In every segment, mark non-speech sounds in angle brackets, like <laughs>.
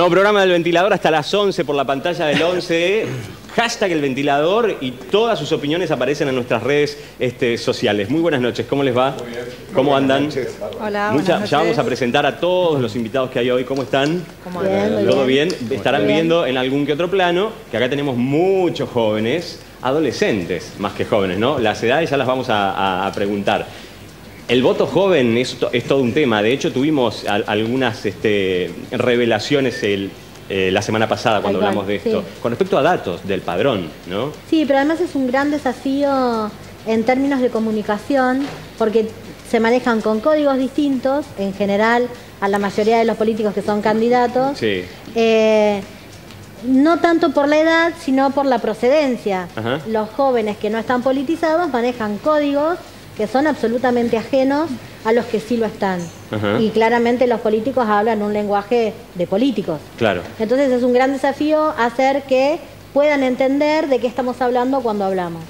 nuevo programa del ventilador hasta las 11 por la pantalla del 11. Hashtag el ventilador y todas sus opiniones aparecen en nuestras redes este, sociales. Muy buenas noches, ¿cómo les va? ¿Cómo andan? Hola, Mucha- buenas ya vamos a presentar a todos los invitados que hay hoy. ¿Cómo están? ¿Cómo Bien, andan? muy ¿Todo bien? Estarán Bien. viendo en algún que otro plano que acá tenemos muchos jóvenes, adolescentes más que jóvenes, ¿no? Las edades ya las vamos a, a- a preguntar. El voto joven es, to- es todo un tema. De hecho, tuvimos al- algunas este, revelaciones el- eh, la semana pasada cuando hablamos de esto. sí. Con respecto a datos del padrón, ¿no? Sí, pero además es un gran desafío en términos de comunicación, porque se manejan con códigos distintos, en general, a la mayoría de los políticos que son candidatos. Sí. Eh, no tanto por la edad, sino por la procedencia. Ajá. Los jóvenes que no están politizados manejan códigos que son absolutamente ajenos a los que sí lo están. Ajá. Y claramente los políticos hablan un lenguaje de políticos. Claro. Entonces es un gran desafío hacer que puedan entender de qué estamos hablando cuando hablamos.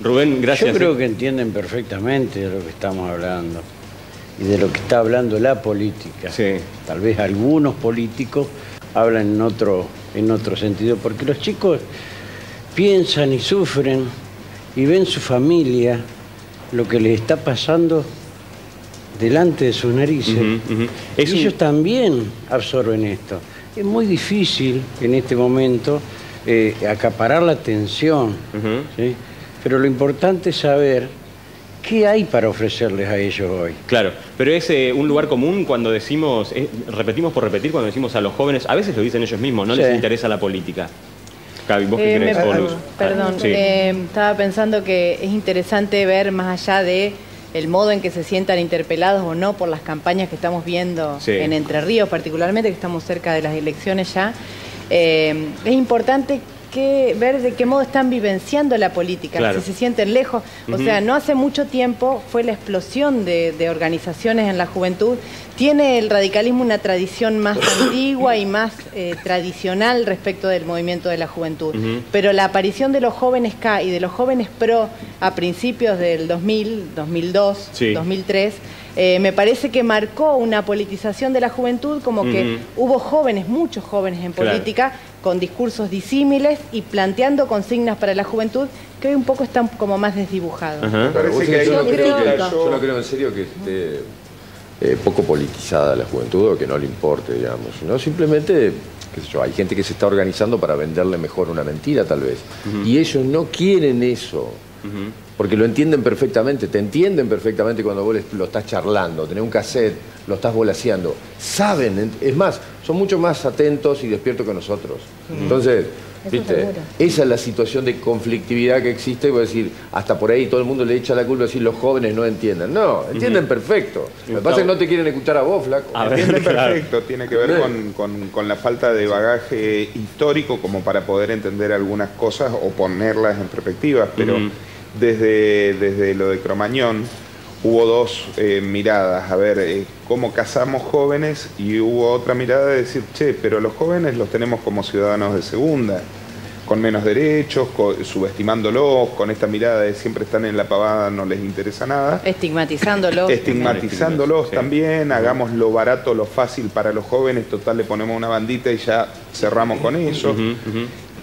Rubén, gracias. Yo creo que entienden perfectamente de lo que estamos hablando y de lo que está hablando la política. Sí. Tal vez algunos políticos hablan en otro, en otro sentido, porque los chicos piensan y sufren y ven su familia, lo que les está pasando delante de sus narices. Es un- ellos también absorben esto. Es muy difícil en este momento eh, acaparar la atención. ¿sí? pero lo importante es saber qué hay para ofrecerles a ellos hoy. Claro, pero es eh, un lugar común cuando decimos, eh, repetimos por repetir, cuando decimos a los jóvenes, a veces lo dicen ellos mismos, no les interesa la política. Gaby, ¿vos qué Eh, crees? me- O Luz. Perdón, Sí. eh, estaba pensando que es interesante ver más allá de el modo en que se sientan interpelados o no por las campañas que estamos viendo Sí. en Entre Ríos, particularmente que estamos cerca de las elecciones ya. eh, es importante que, ver de qué modo están vivenciando la política, Claro. si se sienten lejos. O sea, no hace mucho tiempo fue la explosión de, de organizaciones en la juventud. Tiene el radicalismo una tradición más <coughs> antigua y más eh, tradicional respecto del movimiento de la juventud. Pero la aparición de los jóvenes K y de los jóvenes PRO a principios del 2000, 2002, Sí. 2003, eh, me parece que marcó una politización de la juventud, como que hubo jóvenes, muchos jóvenes en Claro. Con discursos disímiles y planteando consignas para la juventud que hoy un poco están como más desdibujados. Parece que no creo, yo no creo en serio que esté eh, poco politizada la juventud o que no le importe, digamos. No, simplemente, qué sé yo, hay gente que se está organizando para venderle mejor una mentira, tal vez. Y ellos no quieren eso. Porque lo entienden perfectamente, te entienden perfectamente cuando vos lo estás charlando, tenés un cassette, lo estás volaseando. Saben, en- es más, son mucho más atentos y despiertos que nosotros. Entonces, ¿viste? Esa es la situación de conflictividad que existe, voy a decir, hasta por ahí todo el mundo le echa la culpa, decir los jóvenes no entienden. No, entienden perfecto. Lo que pasa es que no te quieren escuchar a vos, flaco. A ver, Entienden <laughs> claro. perfecto, tiene que ver con, con- con la falta de bagaje histórico como para poder entender algunas cosas o ponerlas en perspectiva, pero. Desde, desde lo de Cromañón hubo dos eh, miradas, a ver, eh, cómo casamos jóvenes y hubo otra mirada de decir, che, pero los jóvenes los tenemos como ciudadanos de segunda, con menos derechos, co- subestimándolos, con esta mirada de siempre están en la pavada, no les interesa nada Estigmatizándolos. <laughs> estigmatizándolos Sí. también, hagamos lo barato, lo fácil para los jóvenes, total le ponemos una bandita y ya cerramos con eso.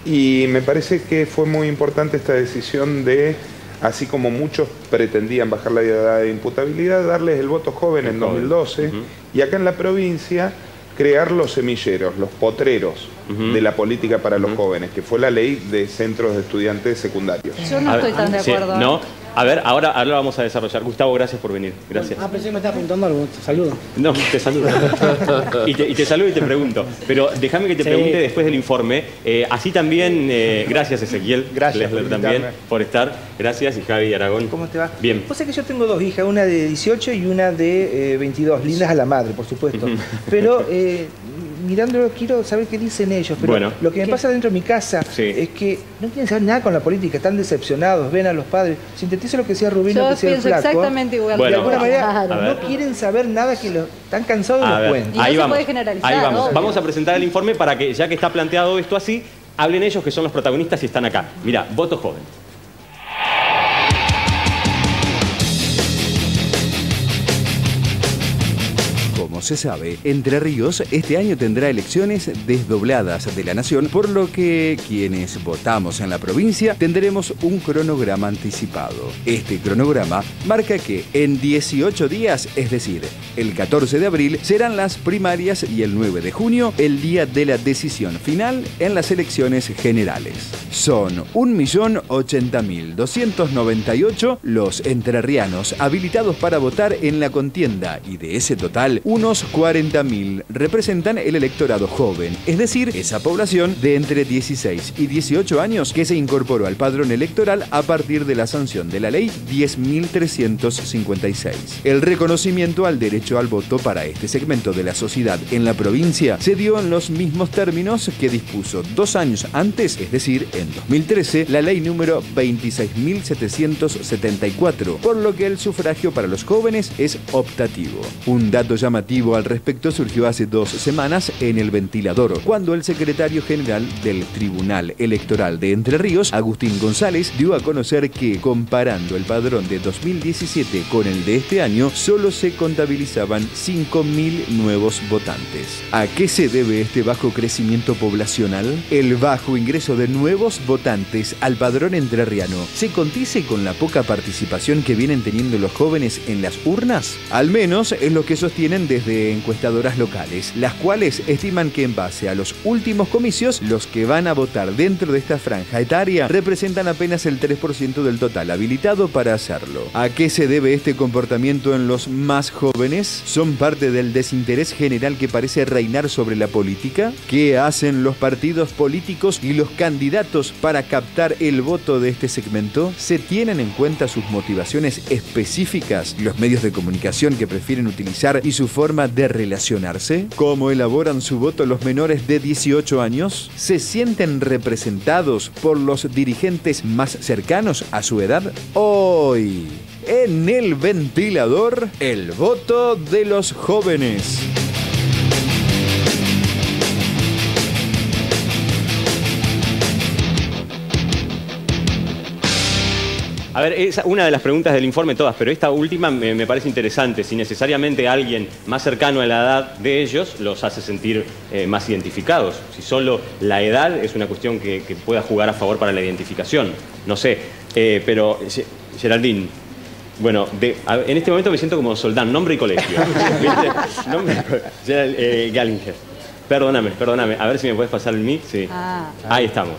Y me parece que fue muy importante esta decisión de, así como muchos pretendían bajar la edad de imputabilidad, darles el voto joven en joven. 2012 Ujú. y acá en la provincia crear los semilleros, los potreros de la política para los jóvenes, que fue la ley de centros de estudiantes secundarios. Yo no A estoy tan de sí, acuerdo. no, a ver, ahora, ahora vamos a desarrollar. Gustavo, gracias por venir. Gracias. Ah, pensé que me estaba preguntando algo. Saludos. No, te saludo. <laughs> y, te, y te saludo y te pregunto. Pero déjame que te Sí. pregunte después del informe. Eh, así también, eh, gracias Ezequiel. Gracias Lesler por también por estar. Gracias y Javi Aragón. ¿Cómo te va? Bien. Vos sabés que yo tengo dos hijas, una de 18 y una de eh, 22, lindas a la madre, por supuesto. Pero eh, <laughs> mirándolo quiero saber qué dicen ellos. Pero Bueno. lo que me ¿Qué? pasa dentro de mi casa Sí. es que no quieren saber nada con la política, están decepcionados, ven a los padres. Sintetizo lo que decía Rubén, lo Yo que decía el pienso flaco. exactamente igual. Bueno. de alguna manera no quieren saber nada que lo, están cansados de los cuentos. Y no ahí se vamos. puede generalizar, Ahí vamos. obvio. Vamos a presentar el informe para que, ya que está planteado esto así, hablen ellos que son los protagonistas y están acá. Mira, voto joven. Se sabe, Entre Ríos este año tendrá elecciones desdobladas de la nación, por lo que quienes votamos en la provincia tendremos un cronograma anticipado. Este cronograma marca que en 18 días, es decir, el 14 de abril, serán las primarias y el 9 de junio el día de la decisión final en las elecciones generales. Son 1.080.298 los entrerrianos habilitados para votar en la contienda y de ese total, unos 40.000 representan el electorado joven, es decir, esa población de entre 16 y 18 años que se incorporó al padrón electoral a partir de la sanción de la ley 10.356. El reconocimiento al derecho al voto para este segmento de la sociedad en la provincia se dio en los mismos términos que dispuso dos años antes, es decir, en 2013, la ley número 26.774, por lo que el sufragio para los jóvenes es optativo. Un dato llamativo al respecto surgió hace dos semanas en el ventilador, cuando el secretario general del Tribunal Electoral de Entre Ríos, Agustín González, dio a conocer que, comparando el padrón de 2017 con el de este año, solo se contabilizaban 5.000 nuevos votantes. ¿A qué se debe este bajo crecimiento poblacional? El bajo ingreso de nuevos votantes al padrón entrerriano se condice con la poca participación que vienen teniendo los jóvenes en las urnas? Al menos es lo que sostienen desde encuestadoras locales, las cuales estiman que en base a los últimos comicios, los que van a votar dentro de esta franja etaria representan apenas el 3% del total habilitado para hacerlo. ¿A qué se debe este comportamiento en los más jóvenes? ¿Son parte del desinterés general que parece reinar sobre la política? ¿Qué hacen los partidos políticos y los candidatos para captar el voto de este segmento? ¿Se tienen en cuenta sus motivaciones específicas, los medios de comunicación que prefieren utilizar y su forma de relacionarse? ¿Cómo elaboran su voto los menores de 18 años? ¿Se sienten representados por los dirigentes más cercanos a su edad? Hoy, en el ventilador, el voto de los jóvenes. A ver, es una de las preguntas del informe todas, pero esta última me, me parece interesante. Si necesariamente alguien más cercano a la edad de ellos los hace sentir eh, más identificados. Si solo la edad es una cuestión que, que pueda jugar a favor para la identificación. No sé, Eh, pero Ge- Geraldine, bueno, de- a- en este momento me siento como soldán, nombre y colegio. <laughs> ¿Viste? Nombre y co- Gerald eh, Gallinger. Perdóname, perdóname. A ver si me puedes pasar el mic. Sí. Ah. Ahí estamos.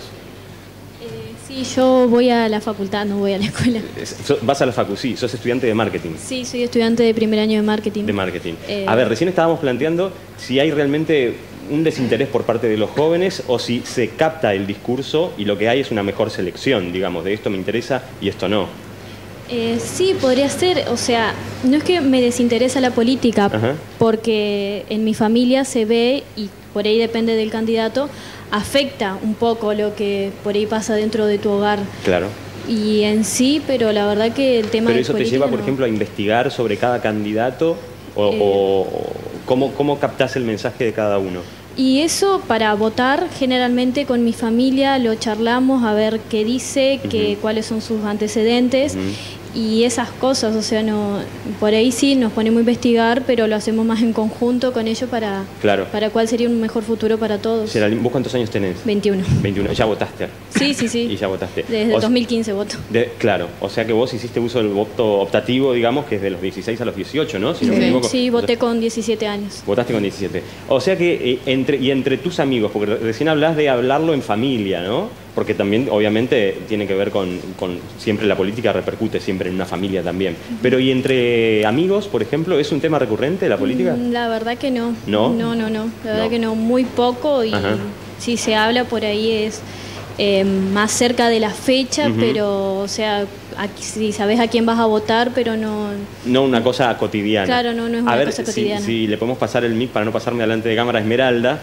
Sí, yo voy a la facultad, no voy a la escuela. Vas a la Facu, sí, sos estudiante de marketing. Sí, soy estudiante de primer año de marketing. De marketing. Eh, A ver, recién estábamos planteando si hay realmente un desinterés por parte de los jóvenes o si se capta el discurso y lo que hay es una mejor selección, digamos, de esto me interesa y esto no. Eh, sí, podría ser, o sea, no es que me desinteresa la política, Ajá. porque en mi familia se ve, y por ahí depende del candidato, afecta un poco lo que por ahí pasa dentro de tu hogar. Claro. Y en sí, pero la verdad que el tema Pero de eso te lleva, por ejemplo, a investigar sobre cada candidato o, Eh. o- cómo, cómo captás el mensaje de cada uno. Y eso para votar, generalmente con mi familia lo charlamos a ver qué dice, qué, cuáles son sus antecedentes. Y esas cosas. O sea, no, por ahí sí nos ponemos a investigar, pero lo hacemos más en conjunto con ellos para, Claro. para cuál sería un mejor futuro para todos. ¿vos cuántos años tenés? 21. 21. Ya votaste. Sí, sí, <laughs> Y sí. ya votaste. Desde O- 2015 voto. de- claro, o sea que vos hiciste uso del voto optativo, digamos, que es de los 16 a los 18, ¿no? Si no me Sí, equivoco. sí, voté con 17 años. Votaste con 17. O sea que eh, entre, y entre tus amigos, porque re- recién hablas de hablarlo en familia, ¿no? Porque también, obviamente, tiene que ver con, con- siempre la política repercute siempre en una familia también. Pero ¿y entre amigos, por ejemplo, es un tema recurrente la política? Mm, La verdad que no. ¿No? No, no, no. La verdad No. que no. Muy poco y Ajá. si se habla por ahí es eh, más cerca de la fecha, pero, o sea, aquí- si sabes a quién vas a votar, pero no. No una cosa cotidiana. Claro, no, no es a una ver, cosa si- cotidiana. Si, le podemos pasar el mic para no pasarme delante de cámara, Esmeralda.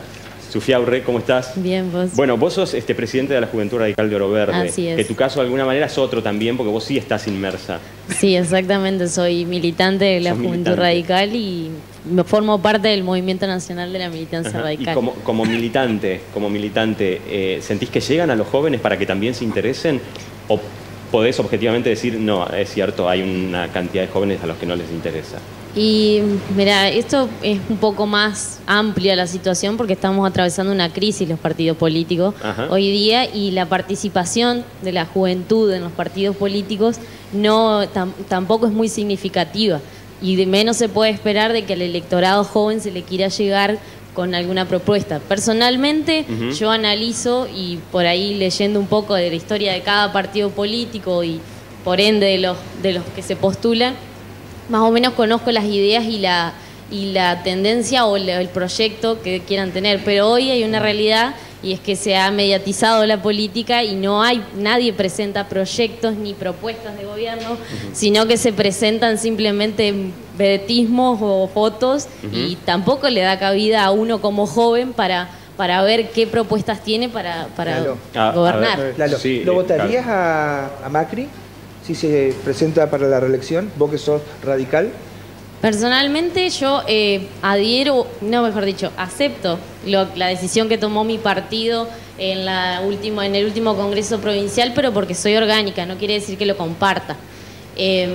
Sofía Urre, ¿cómo estás? Bien, vos. Bueno, vos sos este, presidente de la Juventud Radical de Oro Verde. Así es. Que tu caso de alguna manera es otro también, porque vos sí estás inmersa. Sí, exactamente. Soy militante de la Juventud militante. Radical y me formo parte del movimiento nacional de la militancia Ajá. radical. Y como, como militante, como militante, eh, ¿sentís que llegan a los jóvenes para que también se interesen? ¿O podés objetivamente decir, no, es cierto, hay una cantidad de jóvenes a los que no les interesa? Y mira, esto es un poco más amplia la situación porque estamos atravesando una crisis los partidos políticos Ajá. hoy día y la participación de la juventud en los partidos políticos no tam- tampoco es muy significativa y de menos se puede esperar de que al electorado joven se le quiera llegar con alguna propuesta. Personalmente yo analizo y por ahí leyendo un poco de la historia de cada partido político y por ende de los, de los que se postulan, más o menos conozco las ideas y la, y la tendencia o la- el proyecto que quieran tener. Pero hoy hay una realidad y es que se ha mediatizado la política y no hay, nadie presenta proyectos ni propuestas de gobierno, sino que se presentan simplemente vedetismos o fotos y tampoco le da cabida a uno como joven para, para ver qué propuestas tiene para, para Claro. Ah, a gobernar. ver. Lalo, Sí, ¿lo eh, votarías a, a Macri si se presenta para la reelección? Vos que sos radical. Personalmente yo eh, adhiero, no mejor dicho, acepto lo- la decisión que tomó mi partido en, la última, en el último Congreso Provincial, pero porque soy orgánica, no quiere decir que lo comparta. Eh,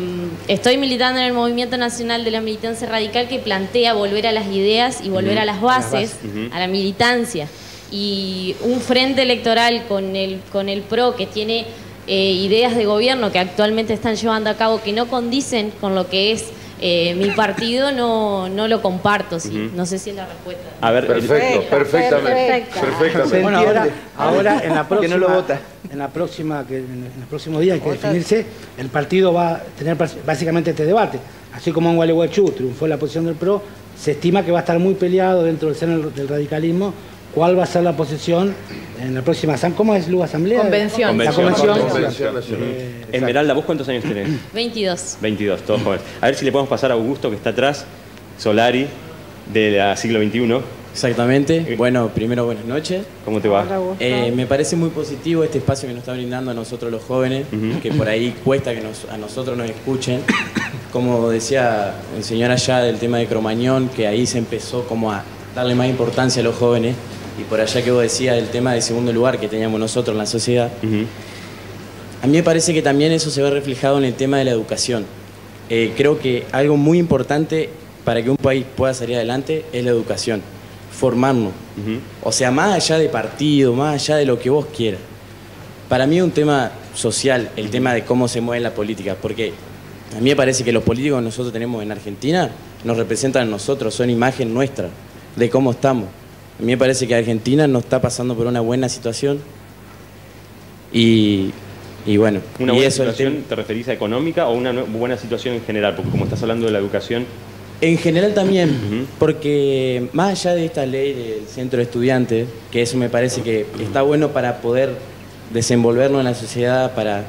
estoy militando en el Movimiento Nacional de la Militancia Radical que plantea volver a las ideas y volver a las bases, a la militancia. Y un frente electoral con el, con el PRO que tiene eh, ideas de gobierno que actualmente están llevando a cabo que no condicen con lo que es eh, mi partido, no, no lo comparto. sí. No sé si es la respuesta. A ver, Perfecto, perfectamente. perfecta. Perfectamente. Se Bueno, ahora, ahora en la próxima, Que no lo vota. en la próxima, que en los próximos días hay que definirse, el partido va a tener básicamente este debate. Así como en Gualeguaychú triunfó la posición del PRO, se estima que va a estar muy peleado dentro del seno del radicalismo cuál va a ser la posición en la próxima ¿Cómo es la asamblea? Convención. La Convención. convención. Convención nacional. Eh, Esmeralda, ¿vos cuántos años tenés? <coughs> 22. 22, todos jóvenes. A ver si le podemos pasar a Augusto, que está atrás, Solari, del siglo XXI. Exactamente. Bueno, primero buenas noches. ¿Cómo te va? Eh, me parece muy positivo este espacio que nos está brindando a nosotros los jóvenes, Ujú. que por ahí cuesta que nos- a nosotros nos escuchen. Como decía el señor allá del tema de Cromañón, que ahí se empezó como a darle más importancia a los jóvenes, y por allá que vos decías del tema del segundo lugar que teníamos nosotros en la sociedad. Ujú. A mí me parece que también eso se ve reflejado en el tema de la educación. Eh, creo que algo muy importante para que un país pueda salir adelante es la educación, formarnos. O sea, más allá de partido, más allá de lo que vos quieras. Para mí es un tema social, el tema de cómo se mueve la política, porque a mí me parece que los políticos que nosotros tenemos en Argentina nos representan a nosotros, son imagen nuestra de cómo estamos. A mí me parece que Argentina no está pasando por una buena situación y, y bueno, ¿Una y buena eso situación te referís a económica o una buena situación en general? Porque como estás hablando de la educación, En general también, porque más allá de esta ley del centro de estudiantes, que eso me parece que está bueno para poder desenvolvernos en la sociedad, para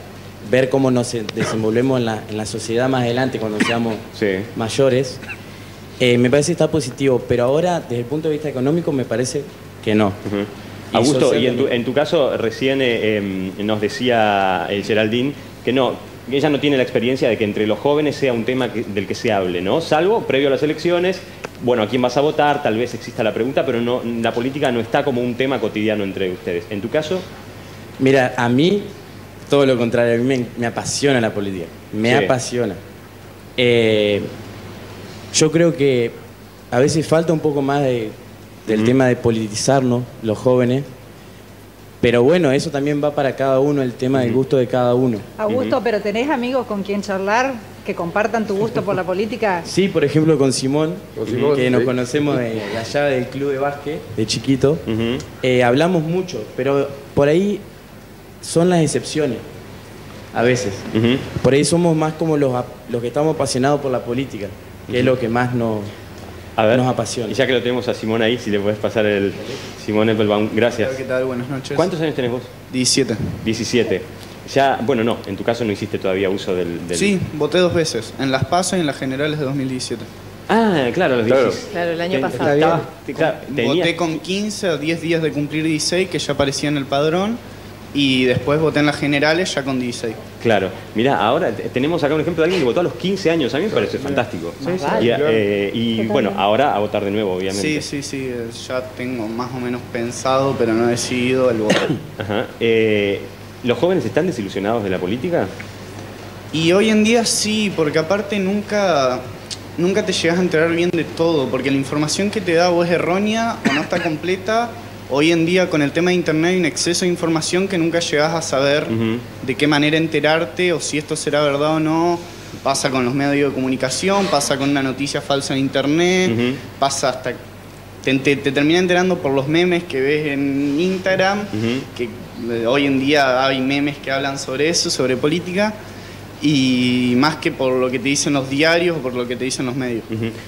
ver cómo nos desenvolvemos en la, en la sociedad más adelante cuando seamos sí. mayores, eh, me parece que está positivo, pero ahora desde el punto de vista económico me parece que no. Ujú. Y Augusto, social y en tu, en tu caso recién eh, em, nos decía el Geraldine que no, ella no tiene la experiencia de que entre los jóvenes sea un tema que- del que se hable, ¿no? Salvo previo a las elecciones, bueno, ¿a quién vas a votar? Tal vez exista la pregunta, pero no, la política no está como un tema cotidiano entre ustedes. En tu caso, Mira, a mí todo lo contrario, a mí me, me apasiona la política, me Sí. apasiona. Eh, yo creo que a veces falta un poco más de- del tema de politizarnos, los jóvenes, pero bueno, eso también va para cada uno, el tema del gusto de cada uno. Augusto, pero ¿tenés amigos con quien charlar que compartan tu gusto por la política? <laughs> Sí, por ejemplo con Simón, Con Simón, que nos conocemos de, de allá del club de básquet, de chiquito, eh, hablamos mucho, pero por ahí son las excepciones, a veces. Por ahí somos más como los, ap- los que estamos apasionados por la política, que es lo que más nos, a ver, nos apasiona. y ya que lo tenemos a Simón ahí, si le puedes pasar el Simón Eppelbaum, gracias. ¿Qué tal? Buenas noches. ¿Cuántos años tenés vos? 17. 17. Ya, bueno, no, en tu caso no hiciste todavía uso del... del- Sí, voté dos veces, en las PASO y en las generales de 2017. Ah, claro, los Claro. 16. Claro, el año Ten- pasado. estaba- claro, tenía- Voté con 15 o 10 días de cumplir 16, que ya aparecía en el padrón, y después voté en las generales ya con 16. Claro, mira, ahora te- tenemos acá un ejemplo de alguien que votó a los 15 años, a mí me parece fantástico. Y, eh, y, bueno, ahora a votar de nuevo, obviamente. Sí, sí, sí, eh, ya tengo más o menos pensado, pero no he decidido el voto. <coughs> Ajá. Eh, ¿Los jóvenes están desilusionados de la política? Y hoy en día sí, porque aparte nunca, nunca te llegas a enterar bien de todo, porque la información que te da o es errónea o no está completa. Hoy en día con el tema de internet hay un exceso de información que nunca llegas a saber de qué manera enterarte o si esto será verdad o no. Pasa con los medios de comunicación, pasa con una noticia falsa en internet, pasa hasta... Te, te, te termina enterando por los memes que ves en Instagram, que eh, hoy en día hay memes que hablan sobre eso, sobre política, y más que por lo que te dicen los diarios o por lo que te dicen los medios.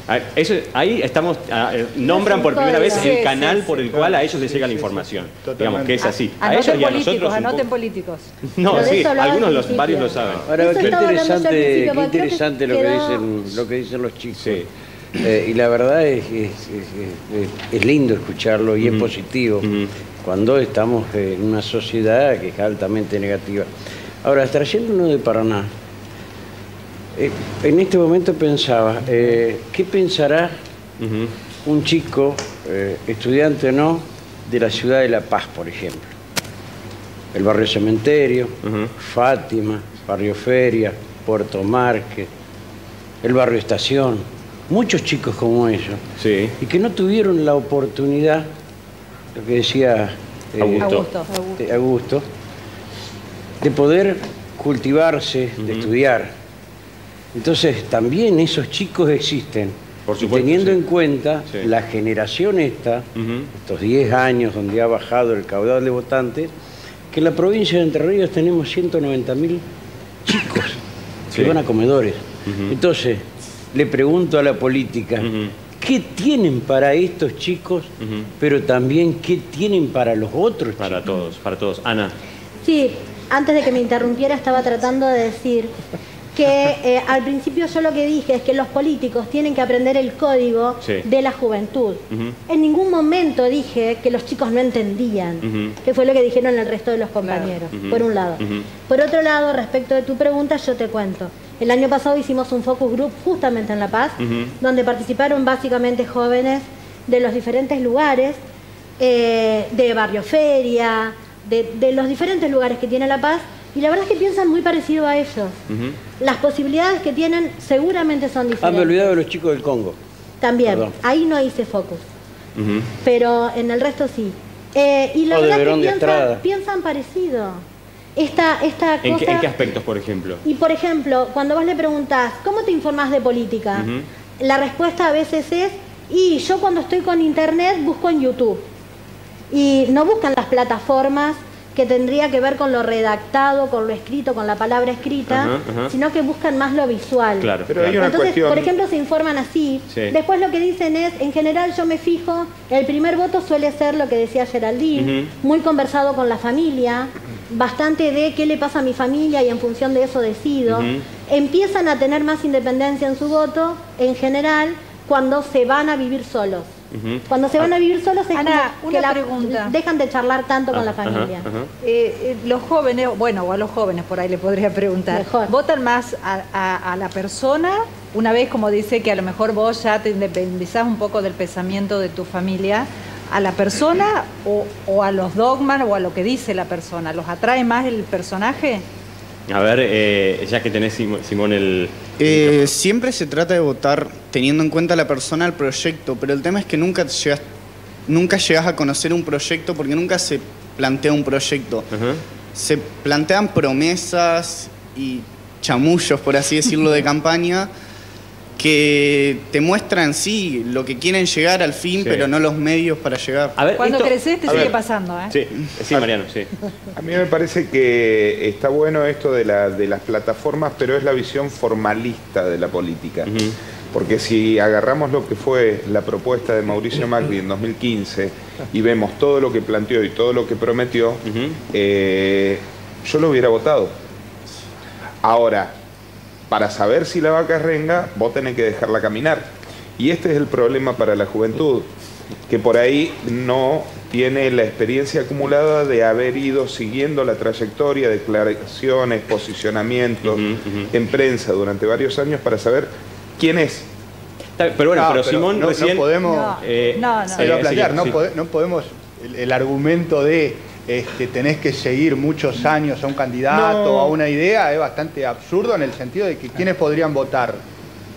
Ah, eso- ahí estamos, ah, eh, nombran por primera vez Sí, el canal sí, por el cual a ellos les llega la información. Digamos que es así. A ellos y a políticos, nosotros anoten políticos. <laughs> No, sí, algunos al los, varios lo saben. Ahora, qué interesante, qué interesante lo, que dicen, lo que dicen los chicos. Eh, y la verdad es, es- es- es- es lindo escucharlo y es positivo cuando estamos en una sociedad que es altamente negativa. Ahora, trayéndonos de Paraná, eh, en este momento pensaba, eh, ¿qué pensará un chico, eh, estudiante o no, de la ciudad de La Paz, por ejemplo? El barrio Cementerio, Fátima, Barrio Feria, Puerto Márquez, el barrio Estación, muchos chicos como ellos, y que no tuvieron la oportunidad, lo que decía Augusto. Augusto, de poder cultivarse, de estudiar. Entonces también esos chicos existen. Por Y supuesto, teniendo sí. en cuenta Sí. la generación esta, estos 10 años donde ha bajado el caudal de votantes, que en la provincia de Entre Ríos tenemos 190 mil chicos que van a comedores. Entonces, le pregunto a la política, ¿qué tienen para estos chicos, pero también qué tienen para los otros Para todos, para todos. Ana. Sí, antes de que me interrumpiera estaba tratando de decir que eh, al principio yo lo que dije es que los políticos tienen que aprender el código Sí. de la juventud. En ningún momento dije que los chicos no entendían, que fue lo que dijeron el resto de los compañeros, por un lado. Por otro lado, respecto de tu pregunta, yo te cuento. El año pasado hicimos un focus group justamente en La Paz, donde participaron básicamente jóvenes de los diferentes lugares, eh, de Barrio Feria, de, de los diferentes lugares que tiene La Paz, y la verdad es que piensan muy parecido a ellos. Las posibilidades que tienen seguramente son Ah, me he diferentes. olvidado de los chicos del Congo. También, Perdón. ahí no hice focus, pero en el resto sí. Eh, y la O de verdad Verón que piensan, piensan parecido. Esta, esta ¿En qué, en qué aspectos, por ejemplo? Y por ejemplo, cuando vos le preguntás, ¿cómo te informás de política? La respuesta a veces es, y yo cuando estoy con internet busco en YouTube. Y no buscan las plataformas que tendría que ver con lo redactado, con lo escrito, con la palabra escrita, Ajá, ajá. sino que buscan más lo visual. Claro, Pero hay una Entonces, cuestión- por ejemplo, se informan así. Sí. Después lo que dicen es, en general yo me fijo, el primer voto suele ser lo que decía Geraldine, Ujú. muy conversado con la familia, bastante de qué le pasa a mi familia y en función de eso decido. Empiezan a tener más independencia en su voto, en general, cuando se van a vivir solos. Cuando se van a vivir solos es Ana, como que una la- pregunta. dejan de charlar tanto con la Ajá, familia. Eh, eh, los jóvenes, bueno, o a los jóvenes por ahí le podría preguntar, ¿votan más a, a- a la persona? Una vez, como dice, que a lo mejor vos ya te independizás un poco del pensamiento de tu familia, ¿a la persona o, o a los dogmas o a lo que dice la persona? ¿Los atrae más el personaje? A ver, eh, ya que tenés, Sim- Simón, el... Eh, siempre se trata de votar teniendo en cuenta la persona, el proyecto, pero el tema es que nunca llegas, nunca llegas a conocer un proyecto porque nunca se plantea un proyecto. Se plantean promesas y chamullos, por así decirlo, de <laughs> campaña que te muestran sí lo que quieren llegar al fin, Sí. pero no los medios para llegar. Cuando creces te a sigue ver. pasando, ¿eh? Sí, sí, Mariano, sí. A mí me parece que está bueno esto de, la- de las plataformas, pero es la visión formalista de la política. Porque si agarramos lo que fue la propuesta de Mauricio Macri en 2015 y vemos todo lo que planteó y todo lo que prometió, eh, yo lo hubiera votado. Ahora, para saber si la vaca es renga, vos tenés que dejarla caminar. Y este es el problema para la juventud, que por ahí no tiene la experiencia acumulada de haber ido siguiendo la trayectoria, declaraciones, posicionamientos en prensa durante varios años para saber quién es. Pero bueno, No, pero, pero Simón no- no recién... podemos- eh, No, sí, plantear, no, sí. pode- no podemos, el, el argumento de este, tenés que seguir muchos años a un candidato, No. a una idea, es bastante absurdo en el sentido de que quiénes podrían votar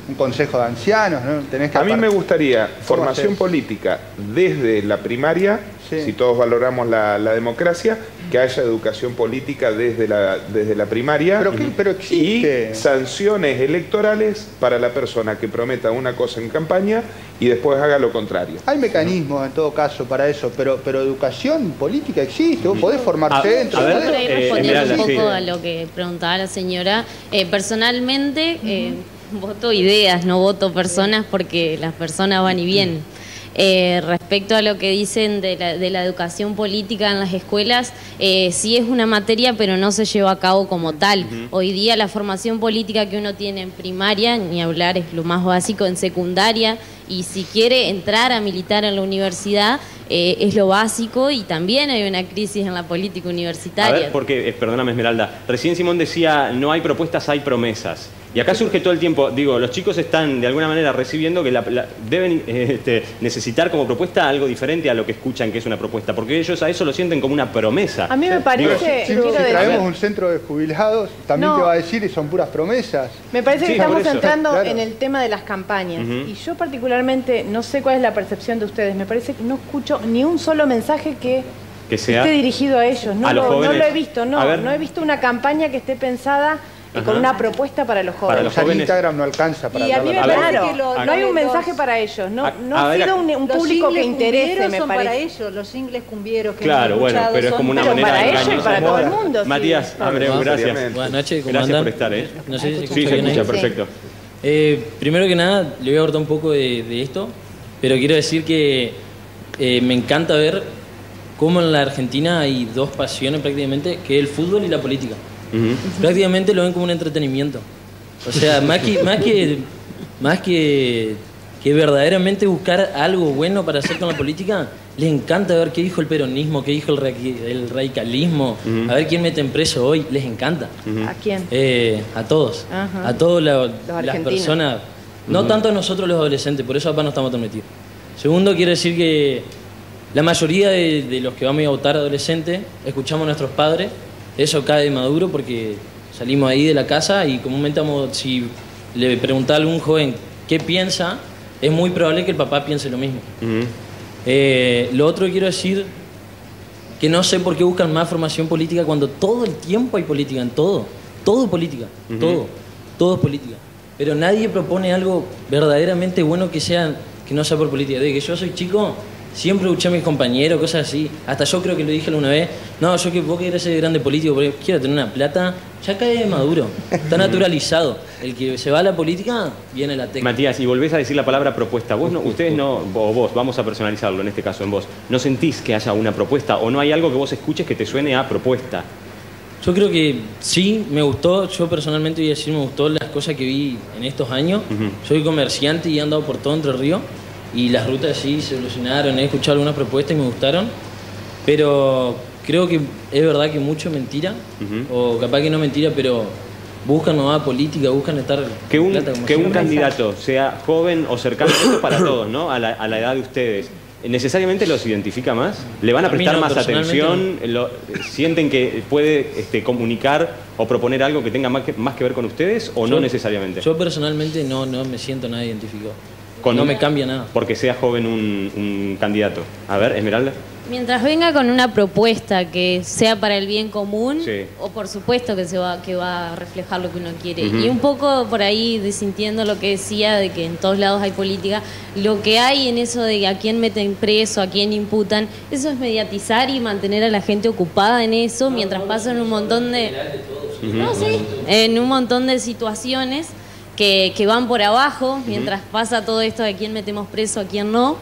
un consejo de ancianos, ¿no? Tenés que A mí me gustaría formación haces? política desde la primaria, si todos valoramos la, la democracia, que haya educación política desde la, desde la primaria Pero qué- pero existe. y sanciones electorales para la persona que prometa una cosa en campaña y después haga lo contrario. Hay mecanismos en todo caso para eso, pero, pero educación política existe, vos podés formar Ah, centros. a ver, podés- eh, respondiendo un poco sí. a lo que preguntaba la señora, eh, personalmente eh, voto ideas, no voto personas porque las personas van y vienen. Respecto a lo que dicen de la, de la educación política en las escuelas, eh, sí es una materia, pero no se lleva a cabo como tal. Hoy día la formación política que uno tiene en primaria, ni hablar, es lo más básico, en secundaria, y si quiere entrar a militar en la universidad, eh, es lo básico, y también hay una crisis en la política A universitaria. ver, porque, eh, perdóname Esmeralda, recién Simón decía, no hay propuestas, hay promesas. Y acá surge todo el tiempo, digo, los chicos están de alguna manera recibiendo que la- la- deben <laughs> este, necesitar como propuesta algo diferente a lo que escuchan que es una propuesta, porque ellos a eso lo sienten como una promesa. A mí me parece, Digo, Si, traemos un centro de jubilados, también No. te va a decir y son puras promesas. Me parece que Sí, estamos entrando Claro. en el tema de las campañas. Y yo particularmente, no sé cuál es la percepción de ustedes, me parece que no escucho ni un solo mensaje que que sea esté dirigido a ellos. No, a los lo, no lo he visto, no. No he visto una campaña que esté pensada eh, con una propuesta para los jóvenes. los jóvenes. Instagram no alcanza para Y a mí me parece que lo- no hay un mensaje para ellos, no, A- no a ha ver, sido un, público que interese, me son parece. para ellos, los ingles cumbieros que Claro, bueno, pero es son como una Pero manera para de ellos y para todo el mundo, sí. Matías Abreu, No, gracias. Buenas noches, ¿cómo Gracias andan? por estar, ¿eh? No sé si se Sí, escucha se escucha, perfecto. Eh, primero que nada, le voy a abordar un poco de, de esto, pero quiero decir que eh, me encanta ver cómo en la Argentina hay dos pasiones prácticamente, que es el fútbol y la política. Prácticamente lo ven como un entretenimiento. O sea, <laughs> más que, más que, más que, que verdaderamente buscar algo bueno para hacer con la política, les encanta ver qué dijo el peronismo, qué dijo el, ra- el radicalismo, a ver quién meten preso hoy, les encanta. ¿A quién? Eh, a todos. Ajá. A todas la- las personas. No tanto a nosotros los adolescentes, por eso acá no estamos tan metidos. Segundo, quiero decir que la mayoría de, de los que vamos a votar adolescentes escuchamos a nuestros padres. Eso cae de maduro porque salimos ahí de la casa y comúnmente si le preguntás a algún joven qué piensa, es muy probable que el papá piense lo mismo. Eh, lo otro que quiero decir que no sé por qué buscan más formación política cuando todo el tiempo hay política en todo. Todo es política, todo. Todo es política. Pero nadie propone algo verdaderamente bueno que sea que no sea por política. De que yo soy chico, siempre escuché a mis compañeros, cosas así. Hasta yo creo que lo dije una vez. No, yo que vos querés ser grande político porque quiero tener una plata, ya cae de maduro. Está <laughs> naturalizado. El que se va a la política, viene la técnica. Matías, y volvés a decir la palabra propuesta. Vos no, ustedes no, o vos, vamos a personalizarlo en este caso en vos. ¿No sentís que haya una propuesta o no hay algo que vos escuches que te suene a propuesta? Yo creo que sí, me gustó. Yo personalmente voy a decir, me gustó las cosas que vi en estos años. Soy comerciante y he andado por todo Entre Ríos. Y las rutas sí se solucionaron. He escuchado algunas propuestas y me gustaron. Pero creo que es verdad que mucho mentira. O capaz que no mentira, pero buscan nueva política, buscan estar. Que un, plata como que un candidato sea joven o cercano, esto para <coughs> todos, ¿no? A la, a la edad de ustedes. ¿Necesariamente los identifica más? ¿Le van a prestar no, más atención? Lo- ¿Sienten que puede este, comunicar o proponer algo que tenga más que, más que ver con ustedes o no necesariamente? Yo personalmente no, no me siento nada identificado. Con- no me cambia nada. Porque sea joven un, un candidato. A ver, Esmeralda. Mientras venga con una propuesta que sea para el bien común, Sí. o por supuesto que se va, que va a reflejar lo que uno quiere. Y un poco por ahí desintiendo lo que decía de que en todos lados hay política, lo que hay en eso de a quién meten preso, a quién imputan, eso es mediatizar y mantener a la gente ocupada en eso mientras pasan un montón de... No, sí, en un montón de situaciones que, que van por abajo mientras pasa todo esto de a quién metemos preso, a quién no.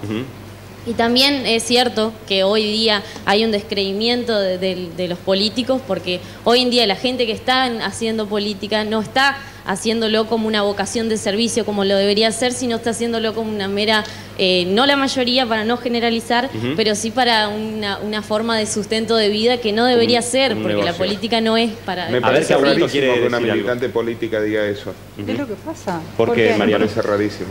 Y también es cierto que hoy día hay un descreimiento de, de- de los políticos porque hoy en día la gente que está haciendo política no está haciéndolo como una vocación de servicio como lo debería hacer, sino está haciéndolo como una mera, eh, no la mayoría para no generalizar, pero sí para una, una forma de sustento de vida que no debería un- ser, un porque la política no es para... Me A ver parece rarísimo quiere que una algo. militante política diga eso. ¿Qué es lo que pasa? ¿Por qué, Me Mariano? parece rarísimo.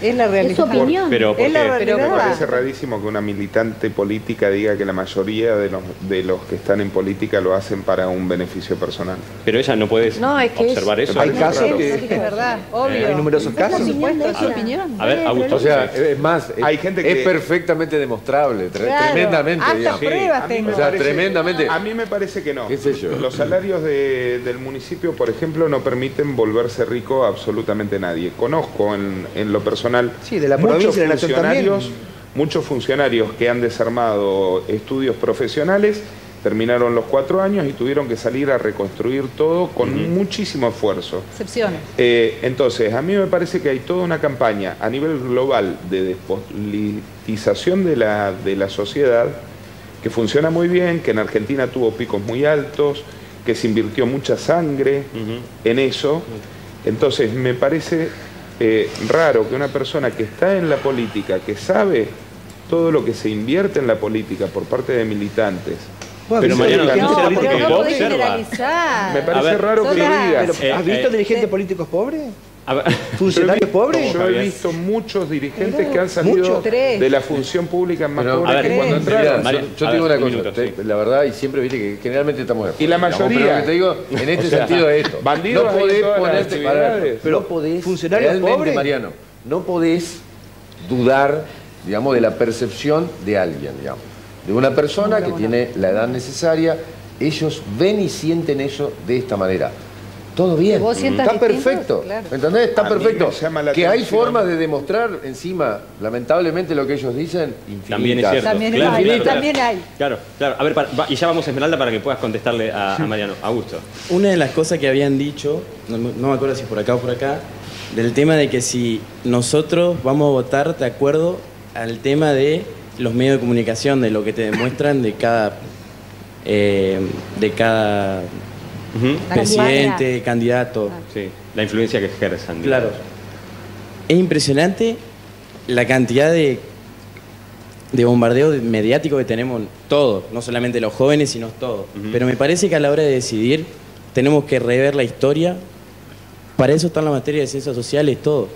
Es la realidad. Es su opinión. Pero, ¿por es la realidad. Me parece rarísimo que una militante política diga que la mayoría de los, de los que están en política lo hacen para un beneficio personal. Pero ella no puedes No, es que es- observar eso. Hay casos Es, que- es verdad, obvio. Hay numerosos Por casos. supuesto, es su opinión. A ver, Augusto. O sea, es más, es, Hay gente es que- perfectamente demostrable, Claro, tremendamente, hasta digamos. pruebas A mí tengo. me O sea, parece- tremendamente. A mí me parece que no. ¿Qué sé yo? Los salarios de- del municipio, por ejemplo, no permiten volverse rico a absolutamente nadie. Conozco en, en lo personal Sí, de la muchos provincia y de la nación también. funcionarios, muchos funcionarios que han desarmado estudios profesionales, terminaron los cuatro años y tuvieron que salir a reconstruir todo con muchísimo esfuerzo. Excepciones. Eh, entonces, a mí me parece que hay toda una campaña a nivel global de despolitización de la, de la sociedad que funciona muy bien, que en Argentina tuvo picos muy altos, que se invirtió mucha sangre en eso. Entonces, me parece eh, raro que una persona que está en la política, que sabe todo lo que se invierte en la política por parte de militantes, Bueno, Pero ¿viste Mariano, dirigentes no, políticos no observa. me parece ver, raro que lo digas. Eh, ¿Has visto eh, dirigentes políticos pobres? ¿Funcionarios Yo he vi- pobres? Yo he visto muchos dirigentes que han salido de la función pública más Pero, pobres a ver, que cuando entraron. Yo, yo a te digo ver, una un cosa, minuto, te- sí. la verdad, y siempre viste que generalmente estamos de acuerdo. Y la digamos, mayoría. pero lo que te digo, en este O sea, sentido es esto. bandidos no podés ponerte, para- pero no podés, ¿Funcionarios realmente, pobres? Mariano, no podés dudar, digamos, de la percepción de alguien, digamos. De una persona que tiene la edad necesaria, ellos ven y sienten eso de esta manera. Todo bien, vos sientas está distinto, perfecto, claro. ¿me entendés? Está A perfecto. Que hay formas de demostrar encima, lamentablemente, lo que ellos dicen, infinitas. También es cierto. También Claro, hay, claro, claro. también hay. Claro, claro. A ver, para- va- y ya vamos a Esmeralda para que puedas contestarle a, a <laughs> Mariano. Augusto. Una de las cosas que habían dicho, no, me- no me acuerdo si por acá o por acá, del tema de que si nosotros vamos a votar de acuerdo al tema de los medios de comunicación, de lo que te demuestran de cada, eh, de cada Presidente, candidato. Sí, la influencia que ejerzan. Claro. Es impresionante la cantidad de, de bombardeo de- mediático que tenemos todos, no solamente los jóvenes, sino todos. Pero me parece que a la hora de decidir tenemos que rever la historia. Para eso está la materia de ciencias sociales, todo.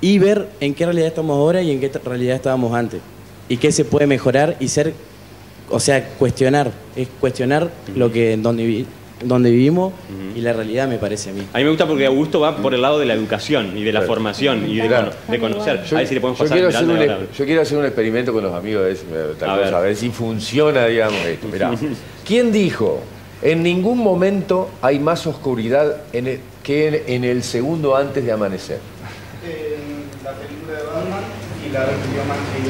Y ver en qué realidad estamos ahora y en qué realidad estábamos antes. Y qué se puede mejorar y ser, o sea, cuestionar. Es cuestionar lo que donde, vi- donde vivimos y la realidad me parece a mí. A mí me gusta porque Augusto va por el lado de la educación y de la formación y de, Claro. cono- de conocer. a ver si le podemos yo pasar quiero, a hacer un, yo quiero hacer un experimento con los amigos a ver si, me- tal A cosa, ver. a ver si funciona, digamos, esto. Mirá. <laughs> ¿Quién dijo? En ningún momento hay más oscuridad en el- que en, en el segundo antes de amanecer. la película de Batman y la repitió Macri.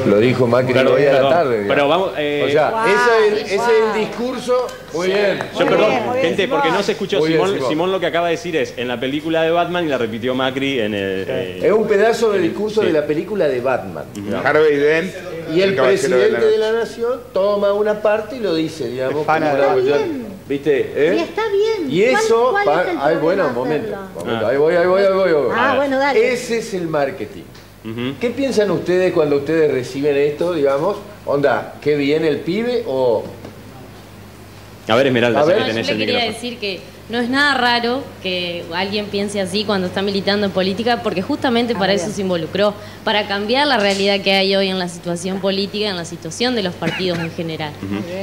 Lo dijo Macri Claro, hoy a la tarde. Pero vamos, eh, o sea, Guau, ese, es el, ese guau. es el discurso. Muy bien. Yo, Muy perdón, bien, muy bien, gente, Simón. porque no se escuchó. Bien, Simón, Simón. Lo que acaba de decir es en la película de Batman y la repitió Macri en el. eh, Es un pedazo del discurso Sí. de la película de Batman. Harvey Dent Y el presidente de la nación toma una parte y lo dice, digamos. ¿Viste? ¿Eh? Y está bien. Y ¿Cuál- eso, cuál pa- es el ay, bueno, problema momento, hacerlo? momento, Ah. ahí voy, ahí voy, ahí voy. ahí voy. Ah, bueno, dale. Ese es el marketing. ¿Qué piensan ustedes cuando ustedes reciben esto, digamos? Onda, ¿qué bien el pibe o A ver, Esmeralda, A ver. que No, yo tenés le el quería micrófono. decir que no es nada raro que alguien piense así cuando está militando en política, porque justamente para eso se involucró, para cambiar la realidad que hay hoy en la situación política, en la situación de los partidos en general.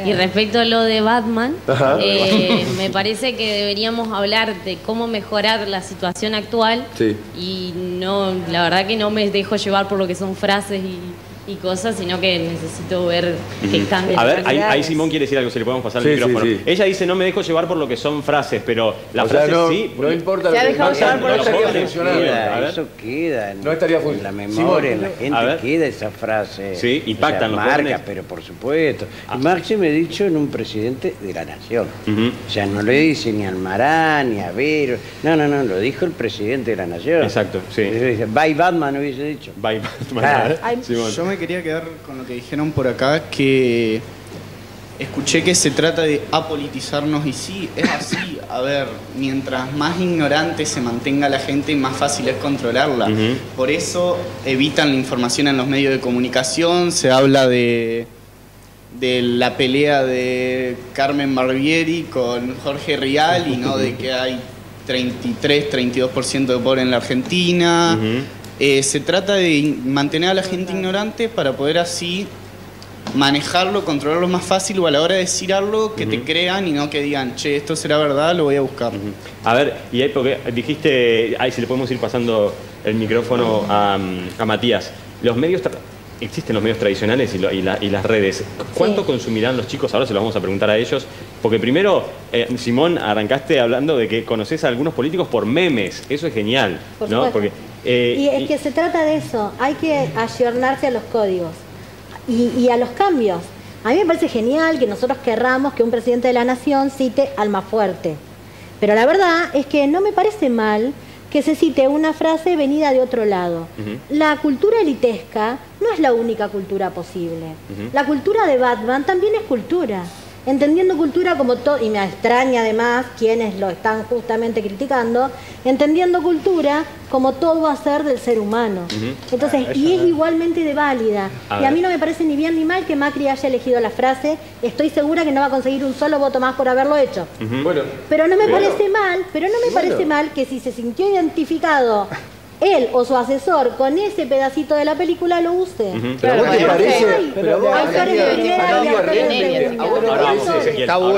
Y respecto a lo de Batman, eh, <laughs> me parece que deberíamos hablar de cómo mejorar la situación actual. Sí. y no, la verdad que no me dejo llevar por lo que son frases y, y cosas, sino que necesito ver que cambie. A ver, ahí. Simón quiere decir algo, si le podemos pasar Sí, el sí, micrófono. sí. Ella dice, no me dejo llevar por lo que son frases, pero las o sea, frases no, sí. no importa Se ha lo que dejado pasa, llevar por no jóvenes. A ver. eso queda en, No estaría en la Simón, memoria, en la a gente queda esa frase. Sí, impactan O sea, los marca, jóvenes. pero por supuesto. Ah. Y Máximo he dicho en un presidente de la nación. Ujú. O sea, no le dice ni al Marán, ni a Vero. No, no, no, lo dijo el presidente de la nación. Exacto, sí. Dice, Bye Batman hubiese dicho. Bye, Ah. <laughs> Ay, Simón. Yo me quería quedar con lo que dijeron por acá, que escuché que se trata de apolitizarnos y sí, es así. A ver, mientras más ignorante se mantenga la gente, más fácil es controlarla. Por eso evitan la información en los medios de comunicación, se habla de de la pelea de Carmen Barbieri con Jorge Rial y no de que hay 33, 32% de pobre en la Argentina. Eh, se trata de mantener a la gente ignorante para poder así manejarlo, controlarlo más fácil o a la hora de decir algo que te crean y no que digan, che, esto será verdad, lo voy a buscar. A ver, y ahí porque dijiste, ahí si le podemos ir pasando el micrófono a, a Matías. Los medios, tra- existen los medios tradicionales y, lo- y la- y las redes. ¿Cuánto consumirán los chicos? Ahora se lo vamos a preguntar a ellos. Porque primero, eh, Simón, arrancaste hablando de que conoces a algunos políticos por memes. Eso es genial, Por ¿no? supuesto. Porque, eh, y es que se trata de eso, hay que ayornarse a los códigos y, y a los cambios. A mí me parece genial que nosotros querramos que un presidente de la nación cite al más fuerte. Pero la verdad es que no me parece mal que se cite una frase venida de otro lado. La cultura elitesca no es la única cultura posible. La cultura de Batman también es cultura. Entendiendo cultura como todo, y me extraña además quienes lo están justamente criticando, entendiendo cultura como todo hacer del ser humano. Entonces, Ah, y es igualmente de válida. A y a mí no me parece ni bien ni mal que Macri haya elegido la frase, estoy segura que no va a conseguir un solo voto más por haberlo hecho. Bueno, Pero no me Pero- parece mal, pero no me Bueno. parece mal que si se sintió identificado él o su asesor con ese pedacito de la película lo use. Pero vos te parece, hay- pero a vos, te parece, vos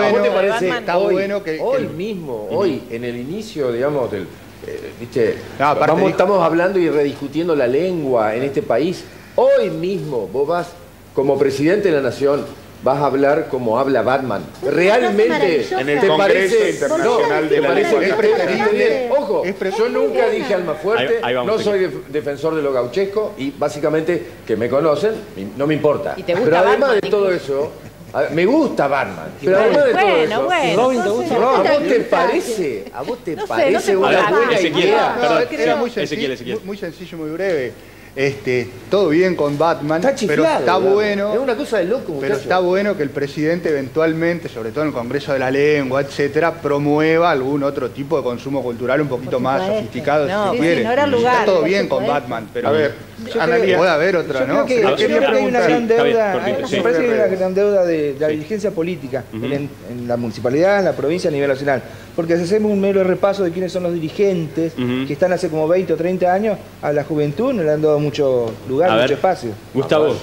Ahora te parece, Está hoy, bueno que- hoy mismo, hoy, en el inicio, digamos, del, eh, viste, No, vamos, estamos hablando y rediscutiendo la lengua en este país. Hoy mismo vos vas, como presidente de la nación, vas a hablar como habla Batman. Realmente. En el ¿te Congreso parece? Internacional no, de ¿te la parece que? Ojo, yo nunca dije alma fuerte, Ahí- ahí vamos, no soy defensor de lo gauchesco y básicamente que me conocen, no me importa. Y te gusta Pero además Batman, de todo eso, a- me gusta Batman. Pero Bueno, además de todo bueno, eso, bueno, Robin, ¿te gusta? ¿a vos te parece? ¿A vos te No sé, parece no una buena idea? No, perdón, era sí, muy, sencillo, Ezequiel. muy- muy sencillo, muy breve. Este, todo bien con Batman, Está pero está bueno. Es una cosa de loco, Pero muchacho. está bueno que el presidente eventualmente, sobre todo en el Congreso de la Lengua, etcétera, promueva algún otro tipo de consumo cultural un poquito más sofisticado, No, si sí, se quiere. sí, no lugar, está todo bien con. Batman, pero A ver, puede haber otra, Yo ¿no? creo que, yo creo que hay una gran deuda, hay- sí. me parece que hay una gran deuda de, de la dirigencia política en, en la municipalidad, en la provincia, a nivel nacional. Porque si hacemos un mero repaso de quiénes son los dirigentes que están hace como 20 o 30 años, a la juventud no le han dado mucho lugar, A mucho ver. espacio. Gustavo,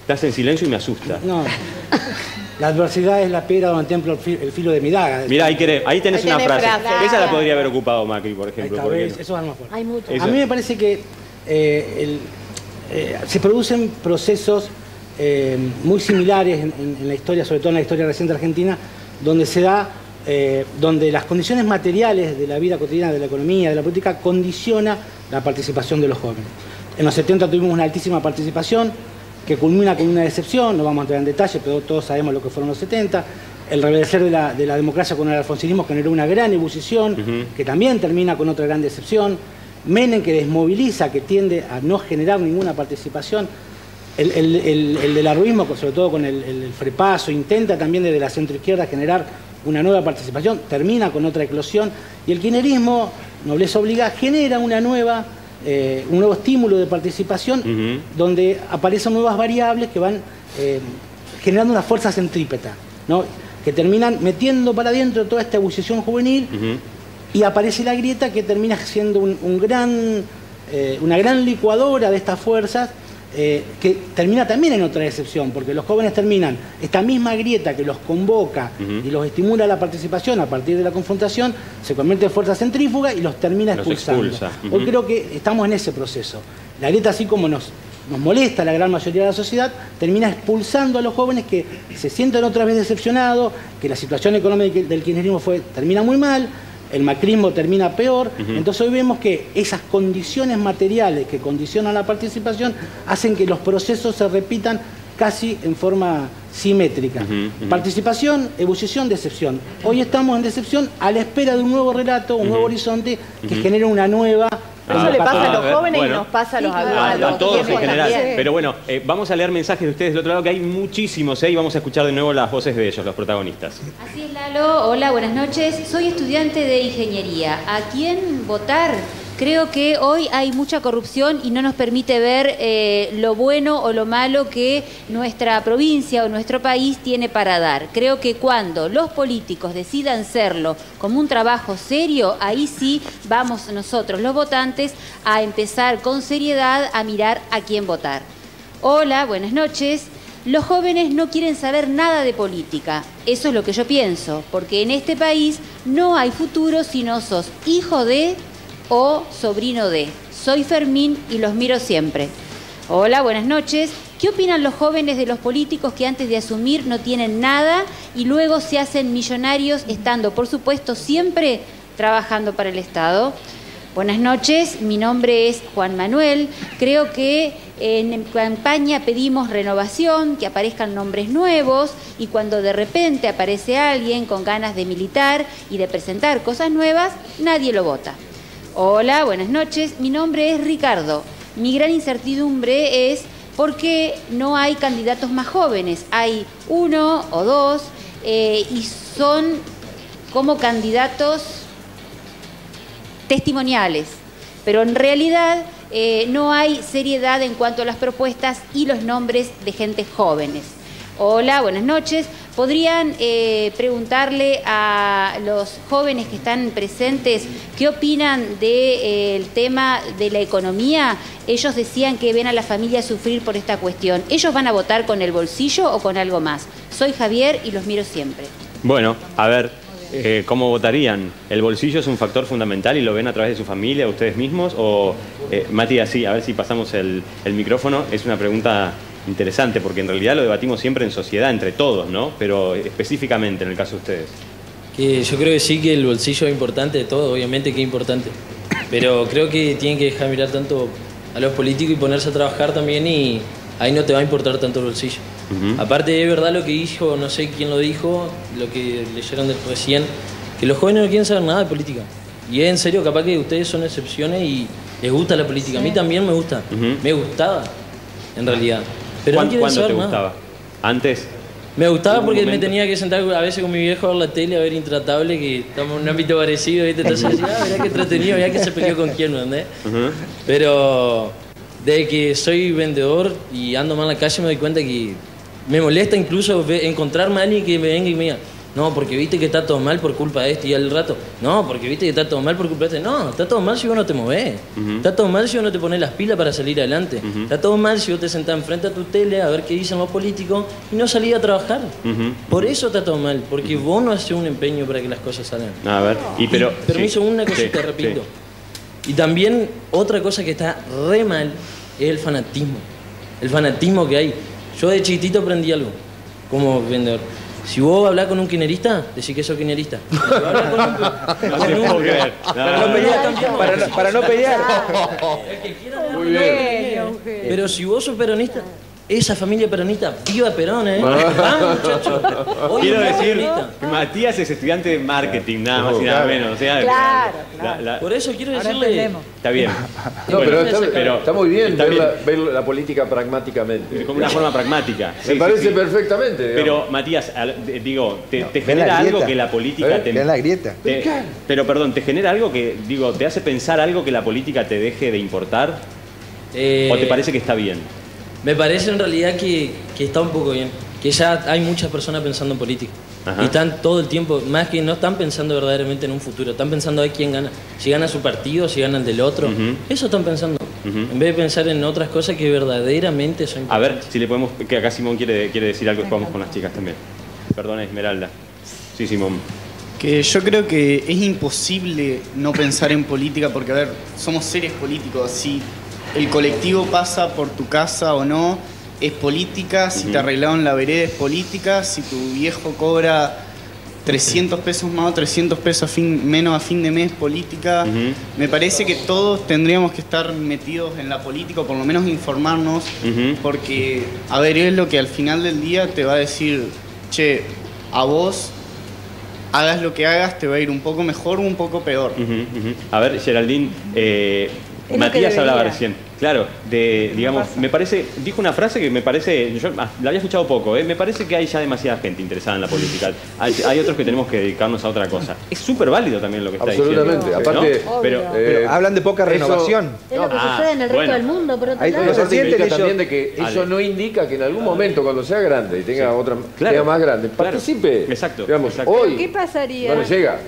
estás en silencio y me asusta. No. La adversidad es la piedra donde templo el fi- el filo de mi daga. Mira, ahí, querés- ahí tenés Ahí una tenés frase. frase. Esa la podría haber ocupado Macri, por ejemplo. Eso es algo fuerte. Hay mucho. Eso. A mí me parece que eh, el- eh, se producen procesos eh, muy similares en, en- en la historia, sobre todo en la historia reciente argentina, donde se da, eh, donde las condiciones materiales de la vida cotidiana, de la economía, de la política, condiciona la participación de los jóvenes. En los 70 tuvimos una altísima participación que culmina con una decepción, no vamos a entrar en detalle, pero todos sabemos lo que fueron los 70. El reverdecer de la, de la democracia con el alfonsinismo generó una gran ebullición, que también termina con otra gran decepción. Menem que desmoviliza, que tiende a no generar ninguna participación. El, el, el, el del arruismo, sobre todo con el frepaso, intenta también desde la centroizquierda generar una nueva participación, termina con otra eclosión. Y el kirchnerismo, nobleza obliga, genera una nueva, eh, un nuevo estímulo de participación donde aparecen nuevas variables que van eh, generando una fuerza centrípeta, ¿no? que terminan metiendo para adentro toda esta ebullición juvenil y aparece la grieta que termina siendo un, un gran, eh, una gran licuadora de estas fuerzas eh, que termina también en otra excepción, porque los jóvenes terminan esta misma grieta que los convoca y los estimula a la participación a partir de la confrontación, se convierte en fuerza centrífuga y los termina Los expulsando. expulsa. Hoy creo que estamos en ese proceso. La grieta, así como nos, nos molesta a la gran mayoría de la sociedad, termina expulsando a los jóvenes que se sienten otra vez decepcionados, que la situación económica del kirchnerismo fue, termina muy mal, el macrismo termina peor. Entonces hoy vemos que esas condiciones materiales que condicionan la participación hacen que los procesos se repitan casi en forma simétrica. Participación, ebullición, decepción. Hoy estamos en decepción a la espera de un nuevo relato, un nuevo horizonte que genere una nueva... Pero eso Ah, le pasa a a los jóvenes bueno. y nos pasa a los adultos. A, todos en general. también. Pero bueno, eh, vamos a leer mensajes de ustedes del otro lado, que hay muchísimos, ¿eh? y vamos a escuchar de nuevo las voces de ellos, los protagonistas. Así es, Lalo. Hola, buenas noches. Soy estudiante de ingeniería. ¿A quién votar? Creo que hoy hay mucha corrupción y no nos permite ver eh, lo bueno o lo malo que nuestra provincia o nuestro país tiene para dar. Creo que cuando los políticos decidan serlo como un trabajo serio, ahí sí vamos nosotros los votantes a empezar con seriedad a mirar a quién votar. Hola, buenas noches. Los jóvenes no quieren saber nada de política. Eso es lo que yo pienso, porque en este país no hay futuro si no sos hijo de o sobrino de. Soy Fermín y los miro siempre. Hola, buenas noches. ¿Qué opinan los jóvenes de los políticos que antes de asumir no tienen nada y luego se hacen millonarios estando, por supuesto, siempre trabajando para el Estado? Buenas noches, mi nombre es Juan Manuel. Creo que en campaña pedimos renovación, que aparezcan nombres nuevos y cuando de repente aparece alguien con ganas de militar y de presentar cosas nuevas, nadie lo vota. Hola, buenas noches, mi nombre es Ricardo. Mi gran incertidumbre es por qué no hay candidatos más jóvenes. Hay uno o dos eh, y son como candidatos testimoniales, pero en realidad eh, no hay seriedad en cuanto a las propuestas y los nombres de gente jóvenes. Hola, buenas noches. ¿Podrían eh, preguntarle a los jóvenes que están presentes qué opinan del de, eh, tema de la economía? Ellos decían que ven a la familia sufrir por esta cuestión. ¿Ellos van a votar con el bolsillo o con algo más? Soy Javier y los miro siempre. Bueno, a ver, eh, ¿cómo votarían? ¿El bolsillo es un factor fundamental y lo ven a través de su familia, ustedes mismos? O, eh, Matías, sí, a ver si pasamos el, micrófono. Es una pregunta interesante porque en realidad lo debatimos siempre en sociedad, entre todos, ¿no? Pero específicamente en el caso de ustedes. Que yo creo que sí que el bolsillo es importante de todo, obviamente que es importante. Pero creo que tienen que dejar mirar tanto a los políticos y ponerse a trabajar también y ahí no te va a importar tanto el bolsillo. Aparte, es verdad lo que dijo, no sé quién lo dijo, lo que leyeron de recién, que los jóvenes no quieren saber nada de política. Y es en serio, capaz que ustedes son excepciones y les gusta la política. A mí también me gusta. Me gustaba, en realidad. Pero ¿Cuándo, no ¿cuándo te gustaba? ¿Antes? Me gustaba porque me tenía que sentar a veces con mi viejo a ver la tele, a ver Intratable, que estamos en un ámbito parecido, ¿viste? Entonces decía, ah, mirá qué entretenido, mirá que se peleó con quién, ¿entendés? Pero desde que soy vendedor y ando más en la calle me doy cuenta que me molesta incluso encontrarme a alguien que me venga y me diga, no, porque viste que está todo mal por culpa de este y al rato, no, porque viste que está todo mal por culpa de este. No, está todo mal si vos no te movés. Está todo mal si vos no te pones las pilas para salir adelante. Está todo mal si vos te sentás enfrente a tu tele a ver qué dicen los políticos y no salís a trabajar. Por eso está todo mal, porque vos no haces un empeño para que las cosas salgan. A ver, y pero... permiso, una cosita, te repito. Y también otra cosa que está re mal es el fanatismo. El fanatismo que hay. Yo de chiquitito aprendí algo como vendedor. Si vos hablas con un quinerista, decís que sos quinerista. Para no pelear. Muy bien. Pero si vos sos peronista, esa familia peronista, viva Perón, ¿eh? <laughs> Vamos, muchachos. Quiero decir que Matías es estudiante de marketing, nada más y nada menos. O sea, claro, la- la- Por eso quiero decirle. está bien. <laughs> No, Bueno, pero, está, pero- está muy bien, está ver, bien. La, ver la política pragmáticamente. Como una forma pragmática. Me Sí, parece sí. perfectamente. digamos. Pero, Matías, al- de- digo, ¿te, genera algo que la política ¿Eh? te... La grieta. te- pero, perdón, ¿te genera algo que, digo, te hace pensar algo que la política te deje de importar? Eh, ¿O te parece que está bien? Me parece en realidad que, que está un poco bien. Que ya hay muchas personas pensando en política. Ajá. Y están todo el tiempo, más que no están pensando verdaderamente en un futuro, están pensando a ver quién gana. Si gana su partido, si gana el del otro. Eso están pensando. En vez de pensar en otras cosas que verdaderamente son A ver, importantes. si le podemos... Que acá Simón quiere, quiere decir algo, vamos con las chicas también. Perdona, Esmeralda. Sí, Simón. Que yo creo que es imposible no pensar en política porque, a ver, somos seres políticos. Si el colectivo pasa por tu casa o no, es política. Si te arreglaron la vereda, es política. Si tu viejo cobra 300 pesos más o 300 pesos a fin, menos a fin de mes, política. Me parece que todos tendríamos que estar metidos en la política, o por lo menos informarnos, porque, a ver, es lo que al final del día te va a decir, che, a vos hagas lo que hagas, te va a ir un poco mejor o un poco peor. A ver, Geraldine, eh, Matías hablaba recién. Claro, de, digamos, me parece, dijo una frase que me parece, yo ah, la había escuchado poco, ¿eh? me parece que hay ya demasiada gente interesada en la política. Hay, hay otros que tenemos que dedicarnos a otra cosa. Es súper válido también lo que está Absolutamente, diciendo. aparte, ¿no? Pero, Pero hablan de poca eso- renovación. Es lo que Ah, sucede en el resto bueno. del mundo, por otro Hay- lado. no se ellos- también de que eso Ale. no indica que en algún momento, cuando sea grande y tenga otra, Claro. sea más grande, Claro. participe. Exacto, Digamos, exacto. hoy ¿Qué pasaría? no le llega.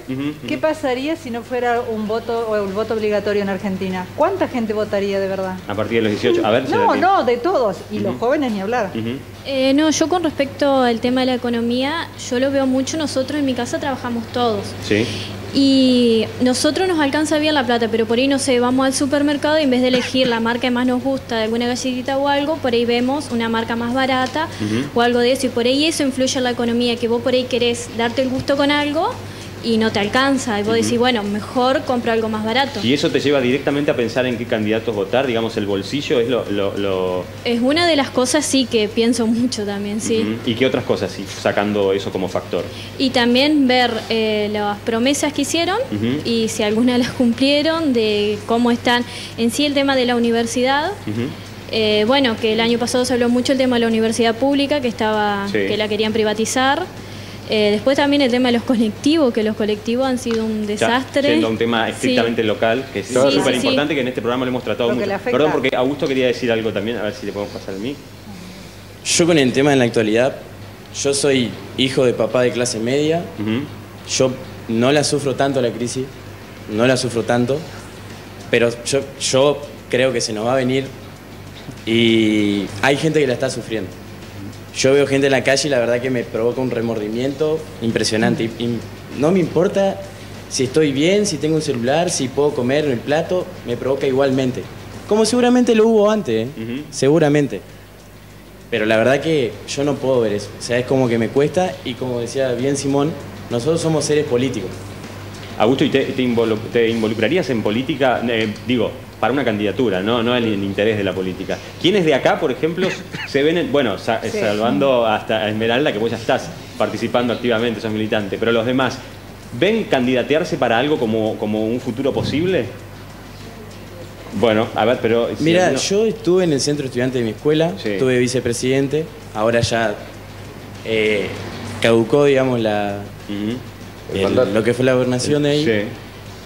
¿Qué pasaría si no fuera un voto o el voto obligatorio en Argentina? ¿Cuánta gente votaría de verdad? A partir de los 18, a ver. No, no, de todos. Y los jóvenes ni hablar. Eh, no, yo con respecto al tema de la economía, yo lo veo mucho, nosotros en mi casa trabajamos todos. Sí. Y nosotros nos alcanza bien la plata, pero por ahí no sé, vamos al supermercado y en vez de elegir la marca que más nos gusta, de alguna galletita o algo, por ahí vemos una marca más barata o algo de eso. Y por ahí eso influye en la economía, que vos por ahí querés darte el gusto con algo y no te alcanza. Y vos decís, bueno, mejor compro algo más barato. Y eso te lleva directamente a pensar en qué candidatos votar, digamos, el bolsillo es lo... lo- lo- Es una de las cosas sí que pienso mucho también, sí. ¿Y qué otras cosas, sí, sacando eso como factor? Y también ver eh, las promesas que hicieron y si algunas las cumplieron, de cómo están en sí el tema de la universidad. Eh, bueno, que el año pasado se habló mucho el tema de la universidad pública, que estaba, Sí. que la querían privatizar. Eh, después también el tema de los colectivos, que los colectivos han sido un Ya, desastre. Yendo a un tema Sí. estrictamente local, que es súper sí, sí. importante, que en este programa lo hemos tratado Lo mucho. Perdón, porque Augusto quería decir algo también, a ver si le podemos pasar a mí. Yo con el tema en la actualidad, yo soy hijo de papá de clase media, yo no la sufro tanto la crisis, no la sufro tanto, pero yo, yo creo que se nos va a venir y hay gente que la está sufriendo. Yo veo gente en la calle y la verdad que me provoca un remordimiento impresionante. Y, y no me importa si estoy bien, si tengo un celular, si puedo comer en el plato, me provoca igualmente. Como seguramente lo hubo antes, ¿eh? seguramente. Pero la verdad que yo no puedo ver eso. O sea, es como que me cuesta y como decía bien Simón, nosotros somos seres políticos. Augusto, ¿y te, te involu- te involucrarías en política, eh, digo, para una candidatura, no, no el, el interés de la política? ¿Quiénes de acá, por ejemplo, se ven, en- bueno, sa- Sí. salvando hasta Esmeralda, que vos ya estás participando activamente, sos militante, pero los demás, ¿ven candidatearse para algo como, como un futuro posible? Bueno, a ver, pero... si Mira, alguno- yo estuve en el centro estudiante de mi escuela, estuve vicepresidente, ahora ya eh, caducó, digamos, la, el- lo que fue la gobernación de ahí.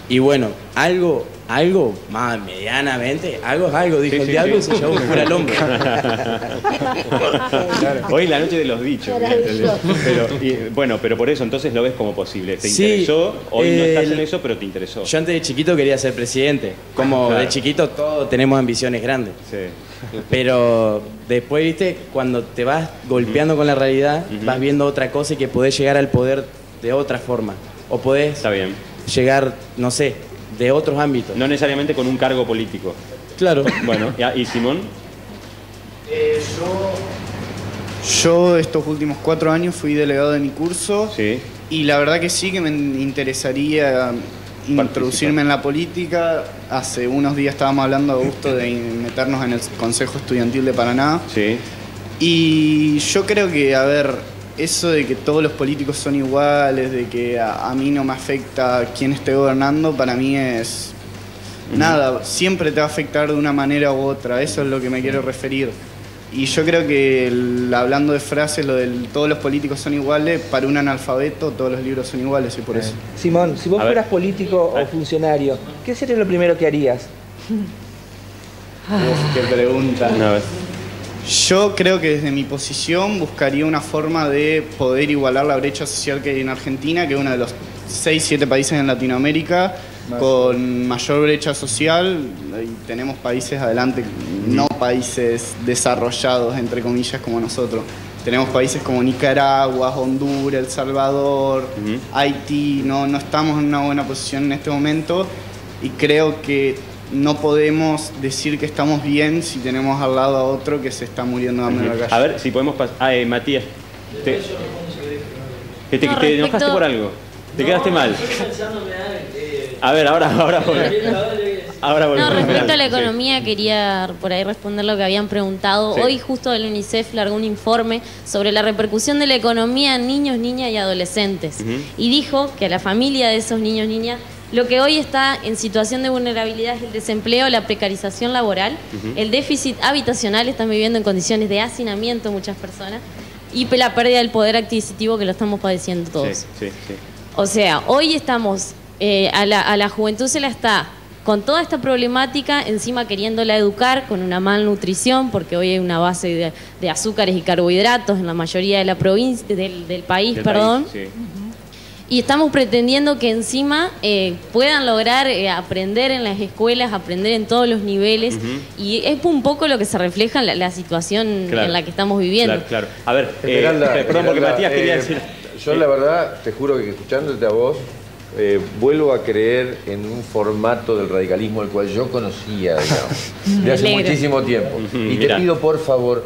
Y bueno, algo, algo más medianamente, algo es algo, dijo Sí, el sí, diablo sí. y se llevó mejor al hombro. <laughs> Hoy es la noche de los dichos. Pero, y, bueno, pero por eso entonces lo ves como posible. ¿Te Sí, interesó? Hoy no estás el- en eso, pero te interesó. Yo antes de chiquito quería ser presidente. Como Claro. de chiquito todos tenemos ambiciones grandes. Pero después, viste, cuando te vas golpeando con la realidad, vas viendo otra cosa y que podés llegar al poder de otra forma. O podés llegar, no sé, de otros ámbitos. No necesariamente con un cargo político. Claro. <laughs> Bueno, ya, ¿y Simón? Eh, yo estos últimos cuatro años fui delegado de mi curso y la verdad que sí que me interesaría introducirme en la política. Hace unos días estábamos hablando a gusto de <laughs> meternos en el Consejo Estudiantil de Paraná. Y yo creo que, a ver, eso de que todos los políticos son iguales, de que a, a mí no me afecta quién esté gobernando, para mí es nada, siempre te va a afectar de una manera u otra, eso es lo que me quiero referir. Y yo creo que el- hablando de frases, lo del todos los políticos son iguales, para un analfabeto todos los libros son iguales y por eso. Simón, si vos A ver. fueras político o funcionario, ¿qué sería lo primero que harías? <laughs> Uf, qué pregunta. Yo creo que desde mi posición buscaría una forma de poder igualar la brecha social que hay en Argentina, que es uno de los 6, 7 países en Latinoamérica con mayor brecha social. Y tenemos países adelante, no países desarrollados, entre comillas, como nosotros. Tenemos países como Nicaragua, Honduras, El Salvador, Haití. No, no estamos en una buena posición en este momento y creo que no podemos decir que estamos bien si tenemos al lado a otro que se está muriendo de hambre en la calle. A ver si podemos pasar. Ah, eh, Matías. Te, que te, No, te respecto- enojaste por algo. Te quedaste mal. A ver, ahora, ahora volvemos. Ahora No, volvemos. respecto a la Sí. economía, quería por ahí responder lo que habían preguntado. Sí. Hoy justo el UNICEF largó un informe sobre la repercusión de la economía en niños, niñas y adolescentes. Y dijo que a la familia de esos niños, niñas, Lo que hoy está en situación de vulnerabilidad es el desempleo, la precarización laboral, el déficit habitacional, están viviendo en condiciones de hacinamiento muchas personas, y la pérdida del poder adquisitivo que lo estamos padeciendo todos. Sí, sí, sí. O sea, hoy estamos, eh, a, la, a la juventud se la está con toda esta problemática, encima queriéndola educar con una malnutrición, porque hoy hay una base de, de azúcares y carbohidratos en la mayoría de la provincia, del, del país, Del perdón. país, sí. Y estamos pretendiendo que encima eh, puedan lograr eh, aprender en las escuelas, aprender en todos los niveles. Y es un poco lo que se refleja en la, la situación Claro. en la que estamos viviendo. Claro, claro. A ver, eh, Esmeralda, <laughs> perdón, porque Matías quería eh, decir... Yo la verdad, te juro que escuchándote a vos, eh, vuelvo a creer en un formato del radicalismo el cual yo conocía, digamos, <laughs> de hace muchísimo tiempo. Y te pido, por favor,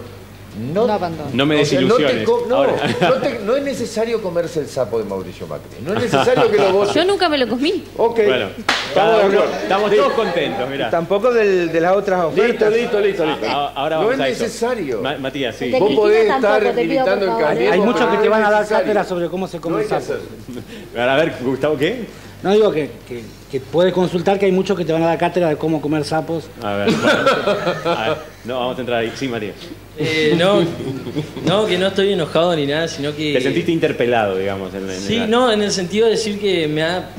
no, No me o sea, no, te desilusiones. no, Ahora. no te- no es necesario comerse el sapo de Mauricio Macri. No es necesario que lo <laughs> votes. Yo nunca me lo comí. Ok. Bueno, uno- estamos todos contentos, mirá. Tampoco del- de las otras ofertas. Listo, listo, listo. A- Ahora No vamos es a eso. necesario. Ma- Matías, sí. Vos podés tampoco, estar militando en favor, Cambiemos, Hay muchos que no te es van a dar cátedra sobre cómo se No come el sapo. A ver, Gustavo, ¿qué? No digo que, que, que puedes consultar que hay muchos que te van a dar cátedra de cómo comer sapos. A ver, bueno. A ver, no, vamos a entrar ahí. Sí, Matías. Eh, no, no, que no estoy enojado ni nada, sino que... Te sentiste interpelado, digamos. En, en Sí, no, en el sentido de decir que me ha,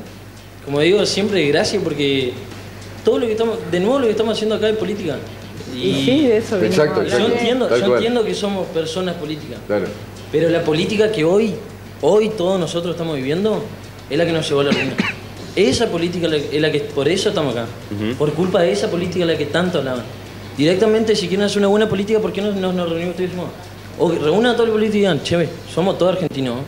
como digo, siempre gracias porque todo lo que estamos, de nuevo lo que estamos haciendo acá es política. Y sí, de eso Exacto, Yo entiendo, Tal yo cual. entiendo que somos personas políticas, Claro. pero la política que hoy, hoy todos nosotros estamos viviendo es la que nos llevó a la ruina. Esa política es la que, por eso estamos acá. Por culpa de esa política de la que tanto hablaban. Directamente, si quieren hacer una buena política, ¿por qué no nos, nos reunimos todos decimos, o que reúnan a toda la política y digan, che, somos todos argentinos.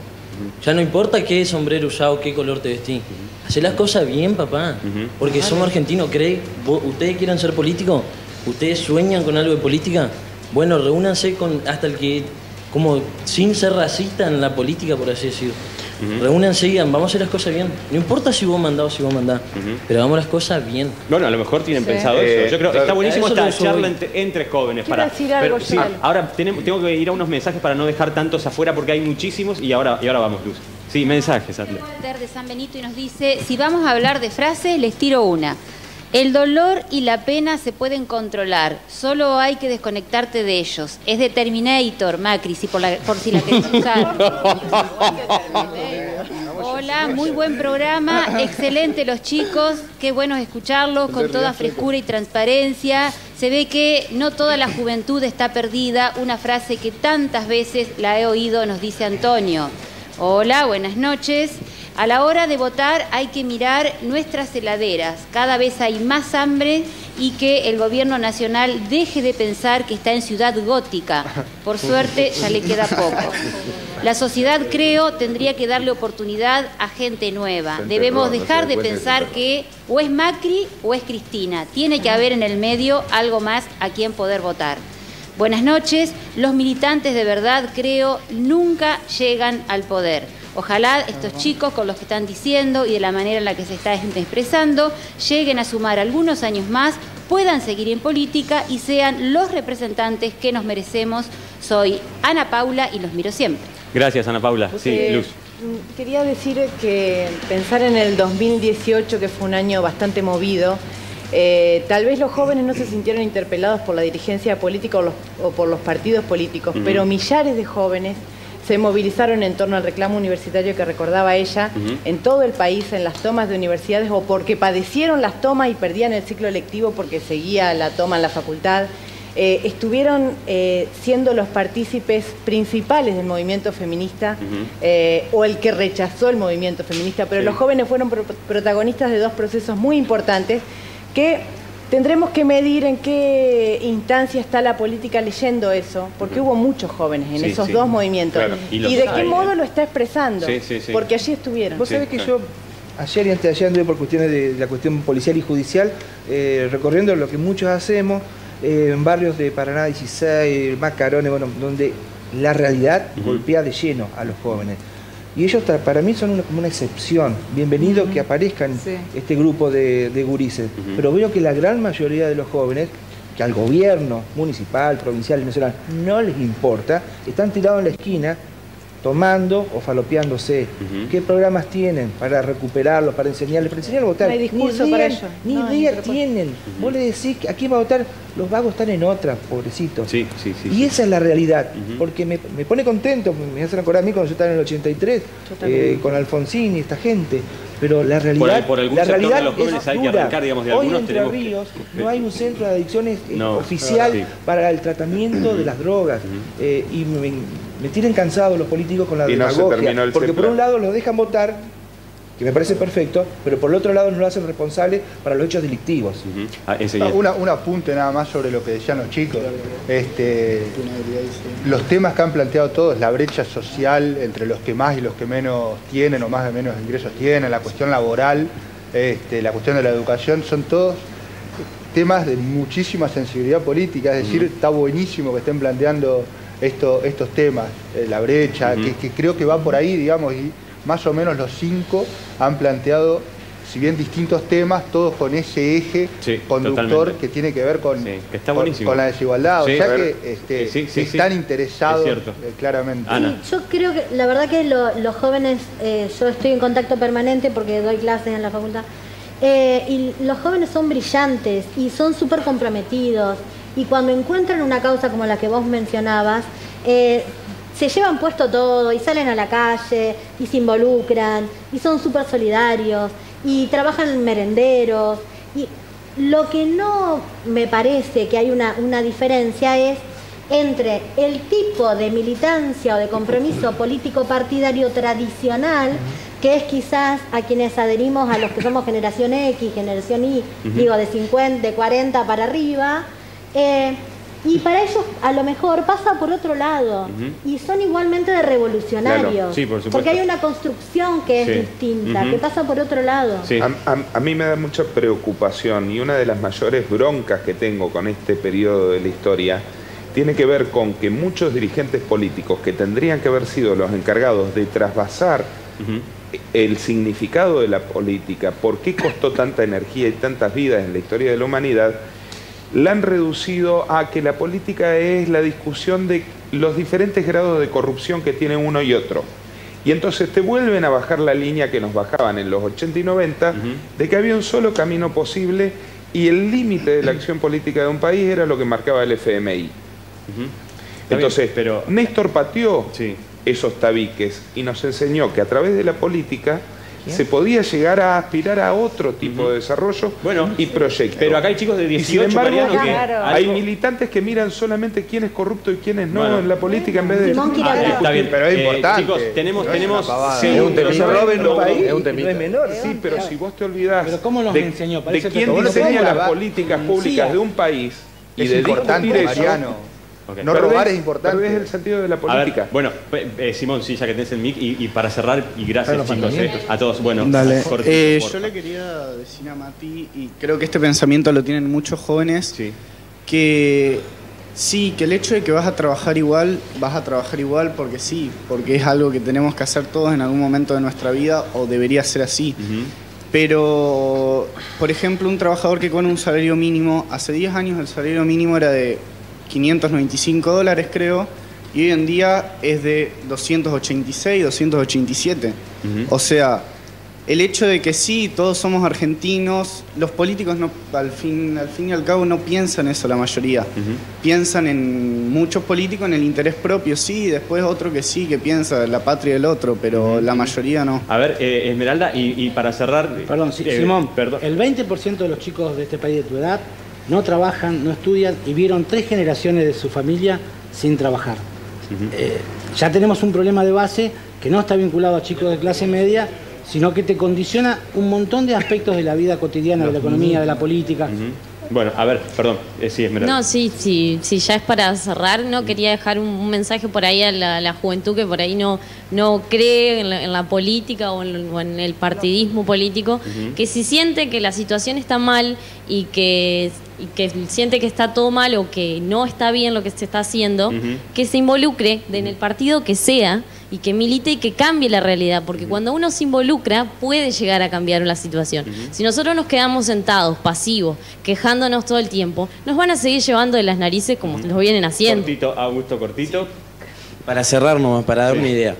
Ya no importa qué sombrero usado, qué color te vestís. Hacé las cosas bien, papá. Porque somos argentinos. ¿Cree, vos- ¿Ustedes quieren ser políticos? ¿Ustedes sueñan con algo de política? Bueno, reúnanse con hasta el que, como sin ser racista en la política, por así decirlo. Reúnanse y digan, vamos a hacer las cosas bien. No importa si vos mandás o si vos mandás, pero hagamos las cosas bien. Bueno, a lo mejor tienen Sí. pensado Eh, eso. Yo creo que claro. está buenísimo esta charla entre, entre jóvenes. Quiero para, decir algo, pero, sí, ahora tenemos- tengo que ir a unos mensajes para no dejar tantos afuera porque hay muchísimos y ahora, y ahora vamos, Luz. Sí, mensajes, Atlas. Walter de San Benito y nos dice, si vamos a hablar de frases, les tiro una. El dolor y la pena se pueden controlar, solo hay que desconectarte de ellos. Es de Terminator, Macri, si por, la- por si la querés <laughs> usar. Hola, muy buen programa, excelente los chicos, qué bueno escucharlos con toda frescura y transparencia. Se ve que no toda la juventud está perdida, una frase que tantas veces la he oído, nos dice Antonio. Hola, buenas noches. A la hora de votar hay que mirar nuestras heladeras. Cada vez hay más hambre y que el gobierno nacional deje de pensar que está en ciudad gótica. Por suerte ya le queda poco. La sociedad, creo, tendría que darle oportunidad a gente nueva. Debemos dejar de pensar que o es Macri o es Cristina. Tiene que haber en el medio algo más a quien poder votar. Buenas noches. Los militantes de verdad, creo, nunca llegan al poder. Ojalá estos chicos, con los que están diciendo y de la manera en la que se está expresando, lleguen a sumar algunos años más, puedan seguir en política y sean los representantes que nos merecemos. Soy Ana Paula y los miro siempre. Gracias, Ana Paula. Sí, Eh, Luz. mm, Quería decir que pensar en el 2018, que fue un año bastante movido, eh, tal vez los jóvenes no se sintieron interpelados por la dirigencia política o, los- o por los partidos políticos, pero millares de jóvenes se movilizaron en torno al reclamo universitario que recordaba ella en todo el país, en las tomas de universidades o porque padecieron las tomas y perdían el ciclo lectivo porque seguía la toma en la facultad. Eh, estuvieron eh, siendo los partícipes principales del movimiento feminista eh, o el que rechazó el movimiento feminista, pero Sí. los jóvenes fueron pro- protagonistas de dos procesos muy importantes que tendremos que medir en qué instancia está la política leyendo eso, porque hubo muchos jóvenes en Sí, esos sí. dos movimientos. Claro, y de qué hay, modo ¿eh? lo está expresando, Sí, sí, sí. porque allí estuvieron. Vos Sí, sabés que claro. yo ayer y antes de ayer anduve por cuestiones de la cuestión policial y judicial, eh, recorriendo lo que muchos hacemos eh, en barrios de Paraná 16, Macarones, bueno, donde la realidad golpea de lleno a los jóvenes. Y ellos para mí son una, como una excepción. Bienvenido que aparezcan Sí. este grupo de, de gurises. Pero veo que la gran mayoría de los jóvenes, que al gobierno municipal, provincial y nacional no les importa, están tirados en la esquina tomando o falopeándose. ¿Qué programas tienen para recuperarlos, para enseñarles, para enseñarles a votar? No hay discurso ni para idea, ello. Ni No, idea ni propuesta. tienen. Vos le decís que a quién va a votar, los vagos están en otra, pobrecitos. Sí, sí, sí. Y esa es la realidad, porque me, me pone contento, me hacen acordar a mí cuando yo estaba en el 83, también. eh, con Alfonsín y esta gente, pero la Por, realidad, por algún la sector realidad de los jóvenes es hay que arrancar, digamos, de Hoy algunos en Entre tenemos que- Ríos <laughs> no hay un centro de adicciones eh, No, oficial sí. para el tratamiento de las drogas. Eh, y me, me tienen cansados los políticos con la Y demagogia, porque por un lado los dejan votar, que me parece perfecto, pero por el otro lado no lo hacen responsable para los hechos delictivos. Ah, Ah, una- un apunte nada más sobre lo que decían los chicos. Este, los temas que han planteado todos, la brecha social entre los que más y los que menos tienen o más o menos ingresos tienen, la cuestión laboral, este, la cuestión de la educación, son todos temas de muchísima sensibilidad política. Es decir, está buenísimo que estén planteando esto- estos temas, eh, la brecha, que, que creo que va por ahí, digamos, y más o menos los cinco han planteado si bien distintos temas, todos con ese eje conductor totalmente. que tiene que ver con, está con- la desigualdad. Sí, o sea que este, Sí, sí, sí. están interesados Es eh, claramente. Sí, yo creo que la verdad que lo- los jóvenes, eh, yo estoy en contacto permanente porque doy clases en la facultad, eh, y los jóvenes son brillantes y son súper comprometidos y cuando encuentran una causa como la que vos mencionabas, eh, se llevan puesto todo y salen a la calle y se involucran y son súper solidarios y trabajan en merenderos. Y lo que no me parece que hay una, una diferencia es entre el tipo de militancia o de compromiso político partidario tradicional, que es quizás a quienes adherimos a los que somos generación X, generación Y, digo de 50, de 40 para arriba, eh, y para ellos a lo mejor pasa por otro lado, y son igualmente de revolucionarios, Claro, sí, por supuesto. porque hay una construcción que es Sí. distinta, que pasa por otro lado. A, a- a mí me da mucha preocupación y una de las mayores broncas que tengo con este periodo de la historia tiene que ver con que muchos dirigentes políticos que tendrían que haber sido los encargados de trasvasar el significado de la política, por qué costó tanta energía y tantas vidas en la historia de la humanidad, la han reducido a que la política es la discusión de los diferentes grados de corrupción que tiene uno y otro. Y entonces te vuelven a bajar la línea que nos bajaban en los 80 y 90, de que había un solo camino posible y el límite de la <clears throat> acción política de un país era lo que marcaba el FMI. Entonces, pero Néstor pateó esos tabiques y nos enseñó que a través de la política se podía llegar a aspirar a otro tipo de desarrollo y proyectos. pero acá hay chicos de Y 18, sin embargo, Mariano, que hay algo- militantes que miran solamente quién es corrupto y quién es no Bueno. en la política en vez de... Ah, está bien, Pero es Eh, importante. chicos, tenemos, No es tenemos, sí, Es un temita. ¿saben roben lo- un país es un y temita. no es menor. Sí, pero si vos te olvidás Pero ¿cómo nos de, enseñó? de quién que- diseña las políticas públicas Sí. de un país y Es de importante, Mariano. No robar es importante. perdés el sentido de la política. ver, bueno, eh, Simón, sí, ya que tenés el mic, y, y para cerrar, y gracias chicos, eh, a todos, bueno, Dale. Eh, yo le quería decir a Mati, y creo que este pensamiento lo tienen muchos jóvenes, que sí, que el hecho de que vas a trabajar igual, vas a trabajar igual porque sí, porque es algo que tenemos que hacer todos en algún momento de nuestra vida o debería ser así. Pero, por ejemplo, un trabajador que cobra un salario mínimo, hace 10 años el salario mínimo era de 595 dólares, creo, y hoy en día es de 286, 287. O sea, el hecho de que sí, todos somos argentinos, los políticos no, al, fin, al fin y al cabo no piensan eso la mayoría. Piensan en muchos políticos en el interés propio, sí, después otro que sí, que piensa en la patria del otro, pero la mayoría no. A ver, eh, Esmeralda, y, y para cerrar... Perdón, sí, eh, Simón, perdón. el 20% de los chicos de este país de tu edad no trabajan, no estudian y vieron tres generaciones de su familia sin trabajar. Eh, ya tenemos un problema de base que no está vinculado a chicos de clase media, sino que te condiciona un montón de aspectos de la vida cotidiana, de la economía, de la política. Bueno, a ver, perdón, eh, sí, Esmeralda. No, sí, sí, sí, ya es para cerrar, no quería dejar un, un mensaje por ahí a la, la juventud que por ahí no, no cree en la, en la política o en, o en el partidismo político, que si siente que la situación está mal y que, y que siente que está todo mal o que no está bien lo que se está haciendo, que se involucre de- en el partido que sea y que milite y que cambie la realidad, porque cuando uno se involucra puede llegar a cambiar la situación. Si nosotros nos quedamos sentados, pasivos, quejándonos todo el tiempo, nos van a seguir llevando de las narices como lo vienen haciendo. Cortito, Augusto, cortito. Para cerrar nomás, para dar una idea,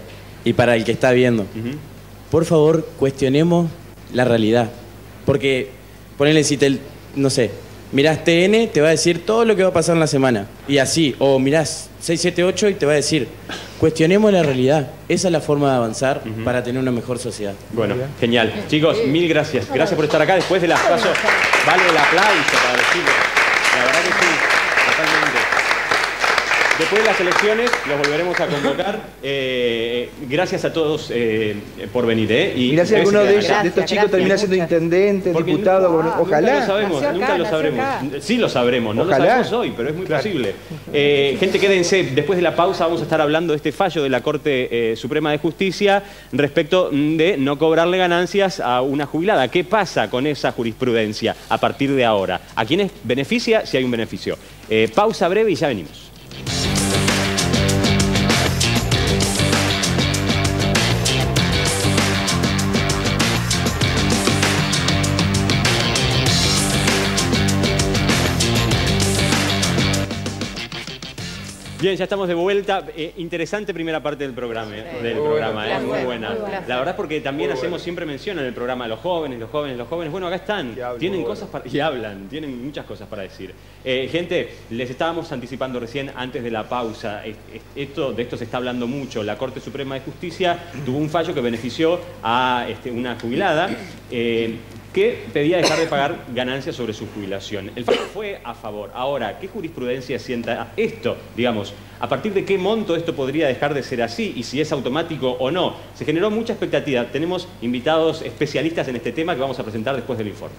y para el que está viendo, por favor, cuestionemos la realidad. Porque, ponele si te, no sé, mirás TN, te va a decir todo lo que va a pasar en la semana. Y así, o mirás 678 y te va a decir, cuestionemos la realidad. Esa es la forma de avanzar para tener una mejor sociedad. Bueno, genial. Chicos, mil gracias. Gracias por estar acá después de las pasos. Vale el aplauso para decirlo. La verdad que sí, totalmente. Después de las elecciones los volveremos a convocar. Eh, gracias a todos eh, por venir. ¿eh? Y gracias a alguno de, ellos, de estos chicos termina siendo intendente, diputado, ojalá. Nunca lo sabemos, nunca lo sabremos. Sí lo sabremos, no lo sabemos hoy, pero es muy posible. Eh, gente, quédense. Después de la pausa vamos a estar hablando de este fallo de la Corte Suprema de Justicia respecto de no cobrarle ganancias a una jubilada. ¿Qué pasa con esa jurisprudencia a partir de ahora? ¿A quiénes beneficia si hay un beneficio? pausa breve y ya venimos. Bien, ya estamos de vuelta. Eh, interesante primera parte del programa, eh, del programa, eh, muy, buena. La verdad porque también hacemos siempre mención en el programa los jóvenes, los jóvenes, los jóvenes. Bueno, acá están, tienen cosas para, y hablan, tienen muchas cosas para decir. gente, les estábamos anticipando recién antes de la pausa. Esto, de esto se está hablando mucho. La Corte Suprema de Justicia tuvo un fallo que benefició a este, una jubilada que pedía dejar de pagar ganancias sobre su jubilación. El fallo fue a favor. Ahora, ¿qué jurisprudencia sienta esto? Digamos, ¿a partir de qué monto esto podría dejar de ser así y si es automático o no? Se generó mucha expectativa. Tenemos invitados especialistas en este tema que vamos a presentar después del informe.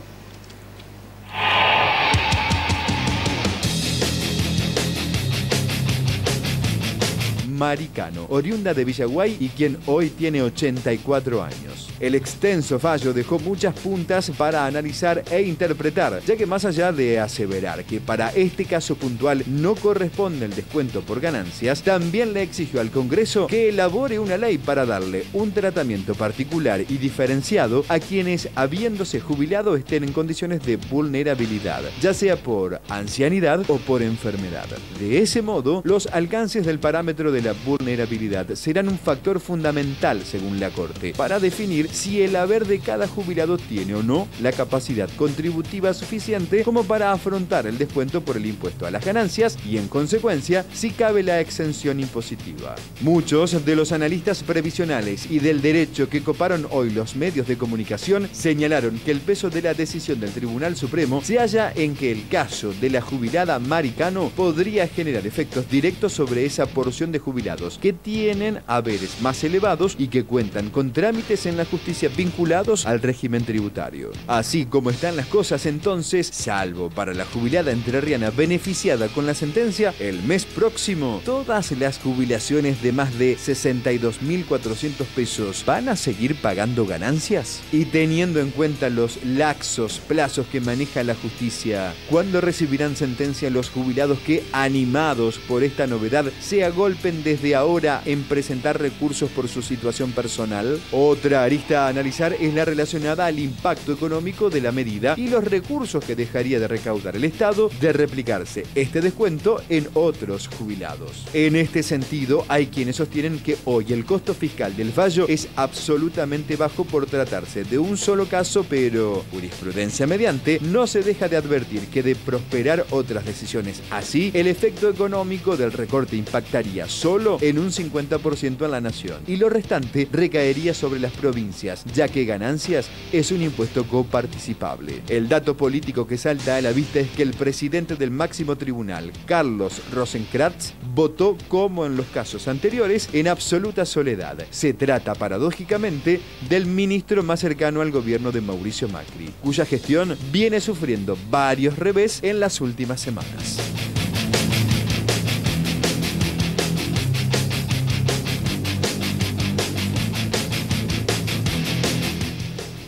Maricano, oriunda de Villaguay y quien hoy tiene 84 años. El extenso fallo dejó muchas puntas para analizar e interpretar, ya que más allá de aseverar que para este caso puntual no corresponde el descuento por ganancias, también le exigió al Congreso que elabore una ley para darle un tratamiento particular y diferenciado a quienes, habiéndose jubilado, estén en condiciones de vulnerabilidad, ya sea por ancianidad o por enfermedad. De ese modo, los alcances del parámetro de la vulnerabilidad serán un factor fundamental, según la Corte, para definir si el haber de cada jubilado tiene o no la capacidad contributiva suficiente como para afrontar el descuento por el impuesto a las ganancias y en consecuencia si cabe la exención impositiva. Muchos de los analistas previsionales y del derecho que coparon hoy los medios de comunicación señalaron que el peso de la decisión del Tribunal Supremo se halla en que el caso de la jubilada Maricano podría generar efectos directos sobre esa porción de jubilados que tienen haberes más elevados y que cuentan con trámites en la justicia justicia vinculados al régimen tributario. Así como están las cosas entonces, salvo para la jubilada entrerriana beneficiada con la sentencia, el mes próximo todas las jubilaciones de más de 62.400 pesos van a seguir pagando ganancias. Y teniendo en cuenta los laxos plazos que maneja la justicia, ¿cuándo recibirán sentencia los jubilados que, animados por esta novedad, se agolpen desde ahora en presentar recursos por su situación personal? Otra arista a analizar es la relacionada al impacto económico de la medida y los recursos que dejaría de recaudar el Estado de replicarse este descuento en otros jubilados. En este sentido, hay quienes sostienen que hoy el costo fiscal del fallo es absolutamente bajo por tratarse de un solo caso, pero jurisprudencia mediante, no se deja de advertir que de prosperar otras decisiones así, el efecto económico del recorte impactaría solo en un 50% en la nación y lo restante recaería sobre las provincias ya que ganancias es un impuesto coparticipable. El dato político que salta a la vista es que el presidente del máximo tribunal, Carlos Rosenkrantz, votó como en los casos anteriores en absoluta soledad. Se trata paradójicamente del ministro más cercano al gobierno de Mauricio Macri, cuya gestión viene sufriendo varios revés en las últimas semanas.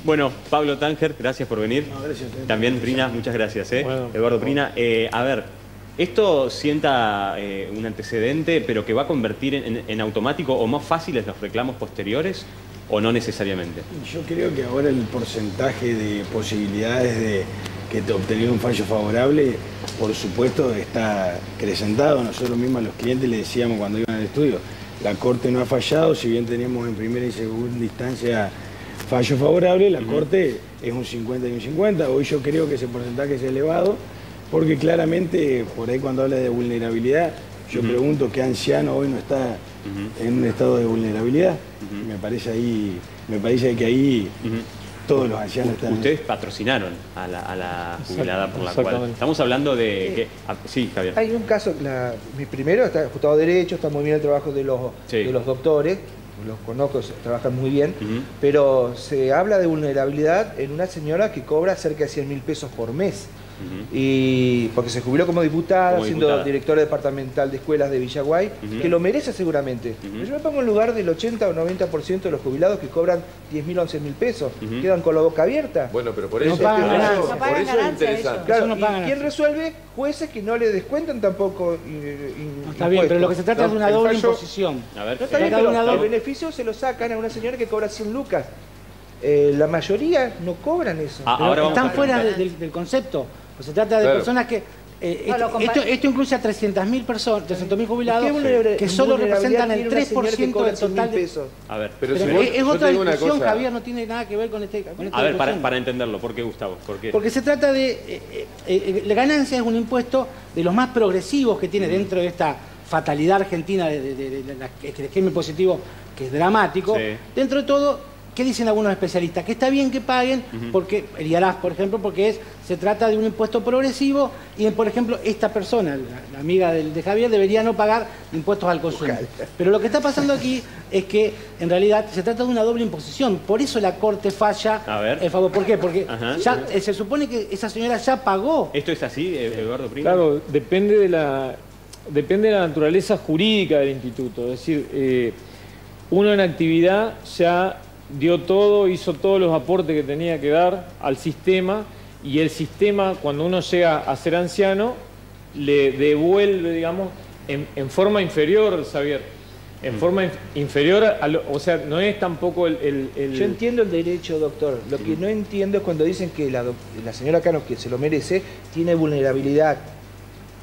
Bueno, Pablo Tánger, gracias por venir. También Brina, muchas gracias. ¿eh? Eduardo Brina, eh, a ver, esto sienta eh, un antecedente, pero que va a convertir en, automático o más fáciles los reclamos posteriores o no necesariamente. Yo creo que ahora el porcentaje de posibilidades de que te obtenga un fallo favorable, por supuesto, está acrecentado. Nosotros mismos a los clientes le decíamos cuando iban al estudio, la Corte no ha fallado, si bien tenemos en primera y segunda instancia fallo favorable, la Corte es un 50 y un 50. Hoy yo creo que ese porcentaje es elevado, porque claramente por ahí cuando habla de vulnerabilidad, yo pregunto qué anciano hoy no está en un estado de vulnerabilidad. Me parece ahí, me parece que ahí todos los ancianos están. Ustedes patrocinaron a la, a la jubilada por la cual. Estamos hablando de que. ah, sí, Javier. Hay un caso, la- mi primero está ajustado a derecho, está muy bien el trabajo de los, Sí. de los doctores, los conozco, trabajan muy bien, pero se habla de vulnerabilidad en una señora que cobra cerca de 100 mil pesos por mes. Y porque se jubiló como diputada, Como siendo diputada. directora departamental de escuelas de Villaguay, que lo merece seguramente. Pero yo me pongo en lugar del 80 o 90% de los jubilados que cobran 10 mil, 11 mil pesos, quedan con la boca abierta. Bueno, pero por No eso, pagan por eso- por No pagan eso es ganancias interesante. Claro, no ¿y pagan quién resuelve? Jueces que no le descuentan tampoco. eh, Está bien, pero lo que se trata es de una doble fallo- imposición. A ver, No está bien, pero una el doble- beneficio se lo sacan a una señora que cobra 100 lucas. Eh, la mayoría no cobran eso. Ah, ahora están fuera del concepto. Pues se trata de Claro. personas que. eh, No, esto, incluye a 300.000 personas, 300.000 jubilados ¿Qué vulnera- que solo representan el tiene una señora que 3% cobra del 100.000 total de pesos? A ver, Pero Pero si vos- es, otra discusión, cosa. Javier, no tiene nada que ver con, este, con esta A ver, para, entenderlo, ¿por qué, Gustavo? ¿Por qué? Porque se trata de... eh, eh, la ganancia es un impuesto de los más progresivos que tiene dentro de esta fatalidad argentina de, de- de- esquema impositivo, que es dramático. Sí. Dentro de todo, ¿qué dicen algunos especialistas? Que está bien que paguen, porque el IARAF, por ejemplo, porque es se trata de un impuesto progresivo y, por ejemplo, esta persona, la, la amiga del- de, Javier, debería no pagar impuestos al consumo. Pero lo que está pasando aquí es que, en realidad, se trata de una doble imposición. Por eso la Corte falla A ver. en favor. ¿Por qué? Porque Ajá. ya, eh, se supone que esa señora ya pagó. ¿Esto es así, eh, Eduardo Primo? Claro, depende de la depende de la naturaleza jurídica del instituto. Es decir, eh, uno en actividad ya dio todo, hizo todos los aportes que tenía que dar al sistema y el sistema, cuando uno llega a ser anciano, le devuelve, digamos, en, en forma inferior, Xavier. En forma inf- inferior, a lo- o sea, no es tampoco el... el- el- Yo entiendo el derecho, doctor. Lo que no entiendo es cuando dicen que la, la señora Cano, que se lo merece, tiene vulnerabilidad.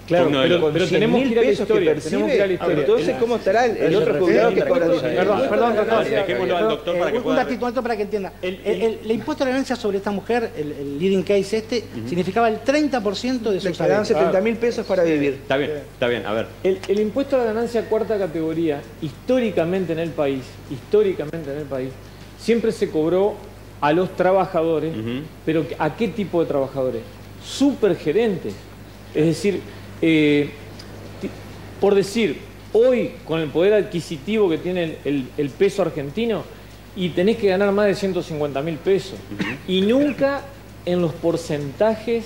Claro, pero- con pero 100 tenemos mil que ir a la pesos historia, percibe, tenemos que ir a la historia. Entonces, ¿cómo estará el, el otro jubilado que cobra 10 Perdón, perdón, doctor. Dejémoslo al doctor para que un pueda- datito alto para que entienda. El, el- el impuesto de la ganancia sobre esta mujer, el, el leading case este, significaba el 30% de Le sus salarios. 70 mil pesos para vivir. Está bien, está bien, a ver. El, el impuesto a la ganancia cuarta categoría, históricamente en el país, históricamente en el país, siempre se cobró a los trabajadores, pero ¿a qué tipo de trabajadores? Supergerentes. Es decir, eh, por decir, hoy con el poder adquisitivo que tiene el, el- el peso argentino, y tenés que ganar más de 150 mil pesos. Y nunca en los porcentajes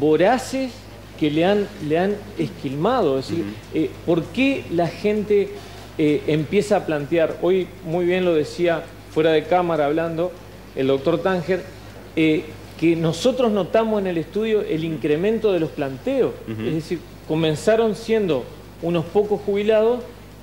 voraces que le han, le han esquilmado. Es decir, eh, ¿por qué la gente eh, empieza a plantear, hoy muy bien lo decía fuera de cámara hablando el doctor Tánger, eh, que nosotros notamos en el estudio el incremento de los planteos. Es decir, comenzaron siendo unos pocos jubilados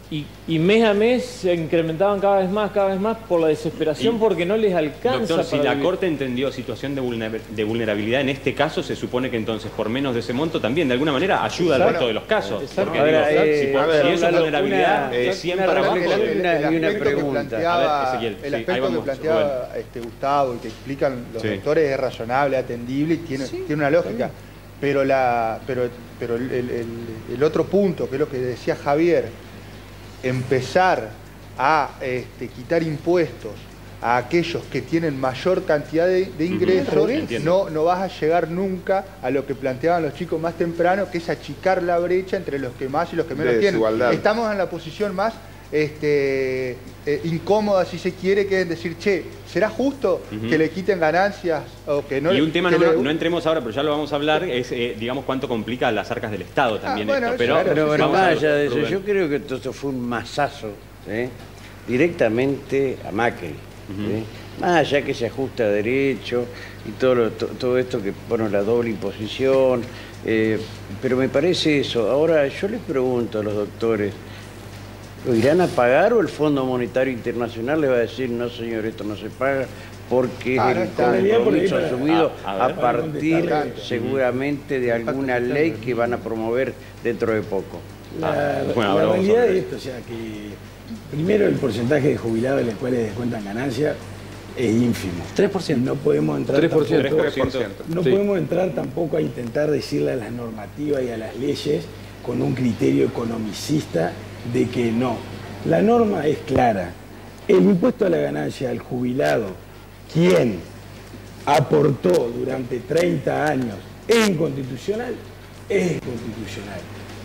y, y mes a mes se incrementaban cada vez más, cada vez más por la desesperación Y- porque no les alcanza. Doctor, si la. Corte entendió situación de, vulner- de vulnerabilidad en este caso, se supone que entonces por menos de ese monto también de alguna manera ayuda al resto de los casos. Exacto. Porque Ahora, digo, eh, si, por- ver, si eso es una- vulnerabilidad, de 100 una para abajo... una- pregunta. A ver, Ezequiel, el sí, ahí aspecto que vamos, planteaba este, Gustavo y que explican los Sí. doctores es razonable, atendible y tiene, tiene una lógica. Pero, la, pero, pero el, el- el- el otro punto, que es lo que decía Javier, empezar a este, quitar impuestos a aquellos que tienen mayor cantidad de, de ingresos, no, no vas a llegar nunca a lo que planteaban los chicos más temprano, que es achicar la brecha entre los que más y los que menos tienen. Estamos en la posición más este, eh, incómoda, si se quiere, que es decir, che, ¿será justo que le quiten ganancias o que no y le- un tema, no, le- no entremos ahora, pero ya lo vamos a hablar, es, eh, digamos, cuánto complica las arcas del Estado también Ah, bueno, esto. Pero, Pero ver, allá de eso, Rubén. yo creo que todo esto fue un masazo directamente a Macri. Más allá que se ajusta a derecho y todo, lo- to- todo esto que, bueno, la doble imposición. eh, pero me parece eso. Ahora yo les pregunto a los doctores, ¿lo irán a pagar o el Fondo Monetario Internacional les va a decir, no señor, esto no se paga? Porque Ah, es no el. En compromiso asumido a- a, a partir seguramente de alguna ley que van a promover dentro de poco. La, Ah, bueno, la realidad es esto, o sea, que Primero, el porcentaje de jubilados de los cuales descuentan ganancias es ínfimo. 3%. No podemos entrar 3%. tampoco, no Sí. podemos entrar tampoco a intentar decirle a las normativas y a las leyes con un criterio economicista de que no. La norma es clara. El impuesto a la ganancia al jubilado, quien aportó durante 30 años, es inconstitucional, es inconstitucional.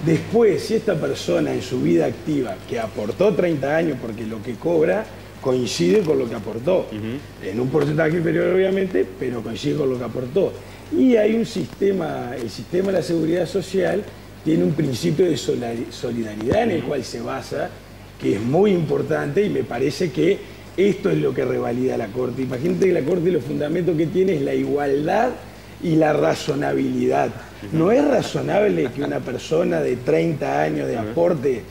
Después, si esta persona en su vida activa, que aportó 30 años porque lo que cobra coincide con lo que aportó, en un porcentaje inferior obviamente, pero coincide con lo que aportó. Y hay un sistema, el sistema de la seguridad social tiene un principio de solidaridad en el cual se basa, que es muy importante y me parece que esto es lo que revalida la Corte. Imagínate que la Corte los fundamentos que tiene es la igualdad y la razonabilidad. No es razonable que una persona de 30 años de aporte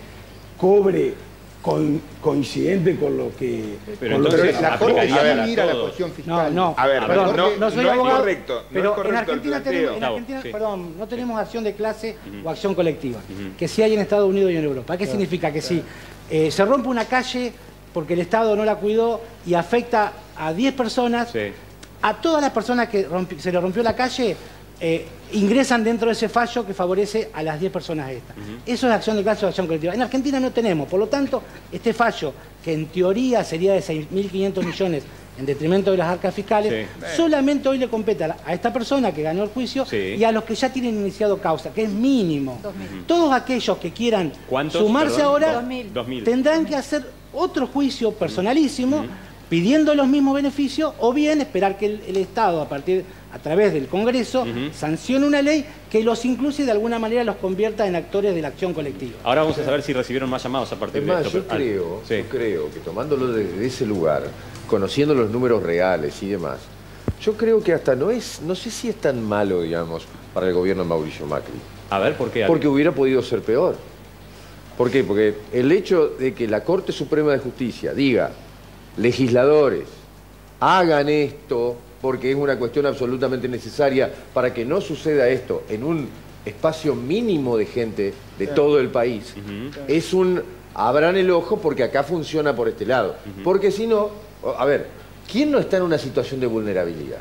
cobre con- coincidente con lo que... Pero con lo entonces que- la Corte aplicaría mira la cuestión fiscal. No, no, A ver, perdón, no- no soy no es abogado, correcto, no es pero correcto en Argentina tenemos, en Argentina, sí. perdón, no tenemos acción de clase o acción colectiva, que sí hay en Estados Unidos y en Europa. ¿Qué significa? Que si eh, se rompe una calle porque el Estado no la cuidó y afecta a 10 personas, Sí. a todas las personas que rompi- se le rompió la calle eh, ingresan dentro de ese fallo que favorece a las 10 personas estas. Eso es acción de clase o acción colectiva. En Argentina no tenemos, por lo tanto, este fallo, que en teoría sería de 6.500 millones en detrimento de las arcas fiscales, Sí. solamente hoy le compete a esta persona que ganó el juicio Sí. y a los que ya tienen iniciado causa, que es mínimo. Todos aquellos que quieran ¿Cuántos, sumarse perdón? ahora tendrán que hacer otro juicio personalísimo pidiendo los mismos beneficios o bien esperar que el, el Estado a partir a través del Congreso sancione una ley que los incluye y de alguna manera los convierta en actores de la acción colectiva. Ahora vamos a saber si recibieron más llamados a partir Es de esto. yo Ah, creo, sí. yo creo que tomándolo desde ese lugar, conociendo los números reales y demás, yo creo que hasta no es, no sé si es tan malo, digamos, para el gobierno de Mauricio Macri. A ver, ¿por qué? Porque hubiera podido ser peor. ¿Por qué? Porque el hecho de que la Corte Suprema de Justicia diga, legisladores, hagan esto porque es una cuestión absolutamente necesaria para que no suceda esto en un espacio mínimo de gente de todo el país, es un abran el ojo porque acá funciona por este lado. Porque si no, a ver, ¿quién no está en una situación de vulnerabilidad?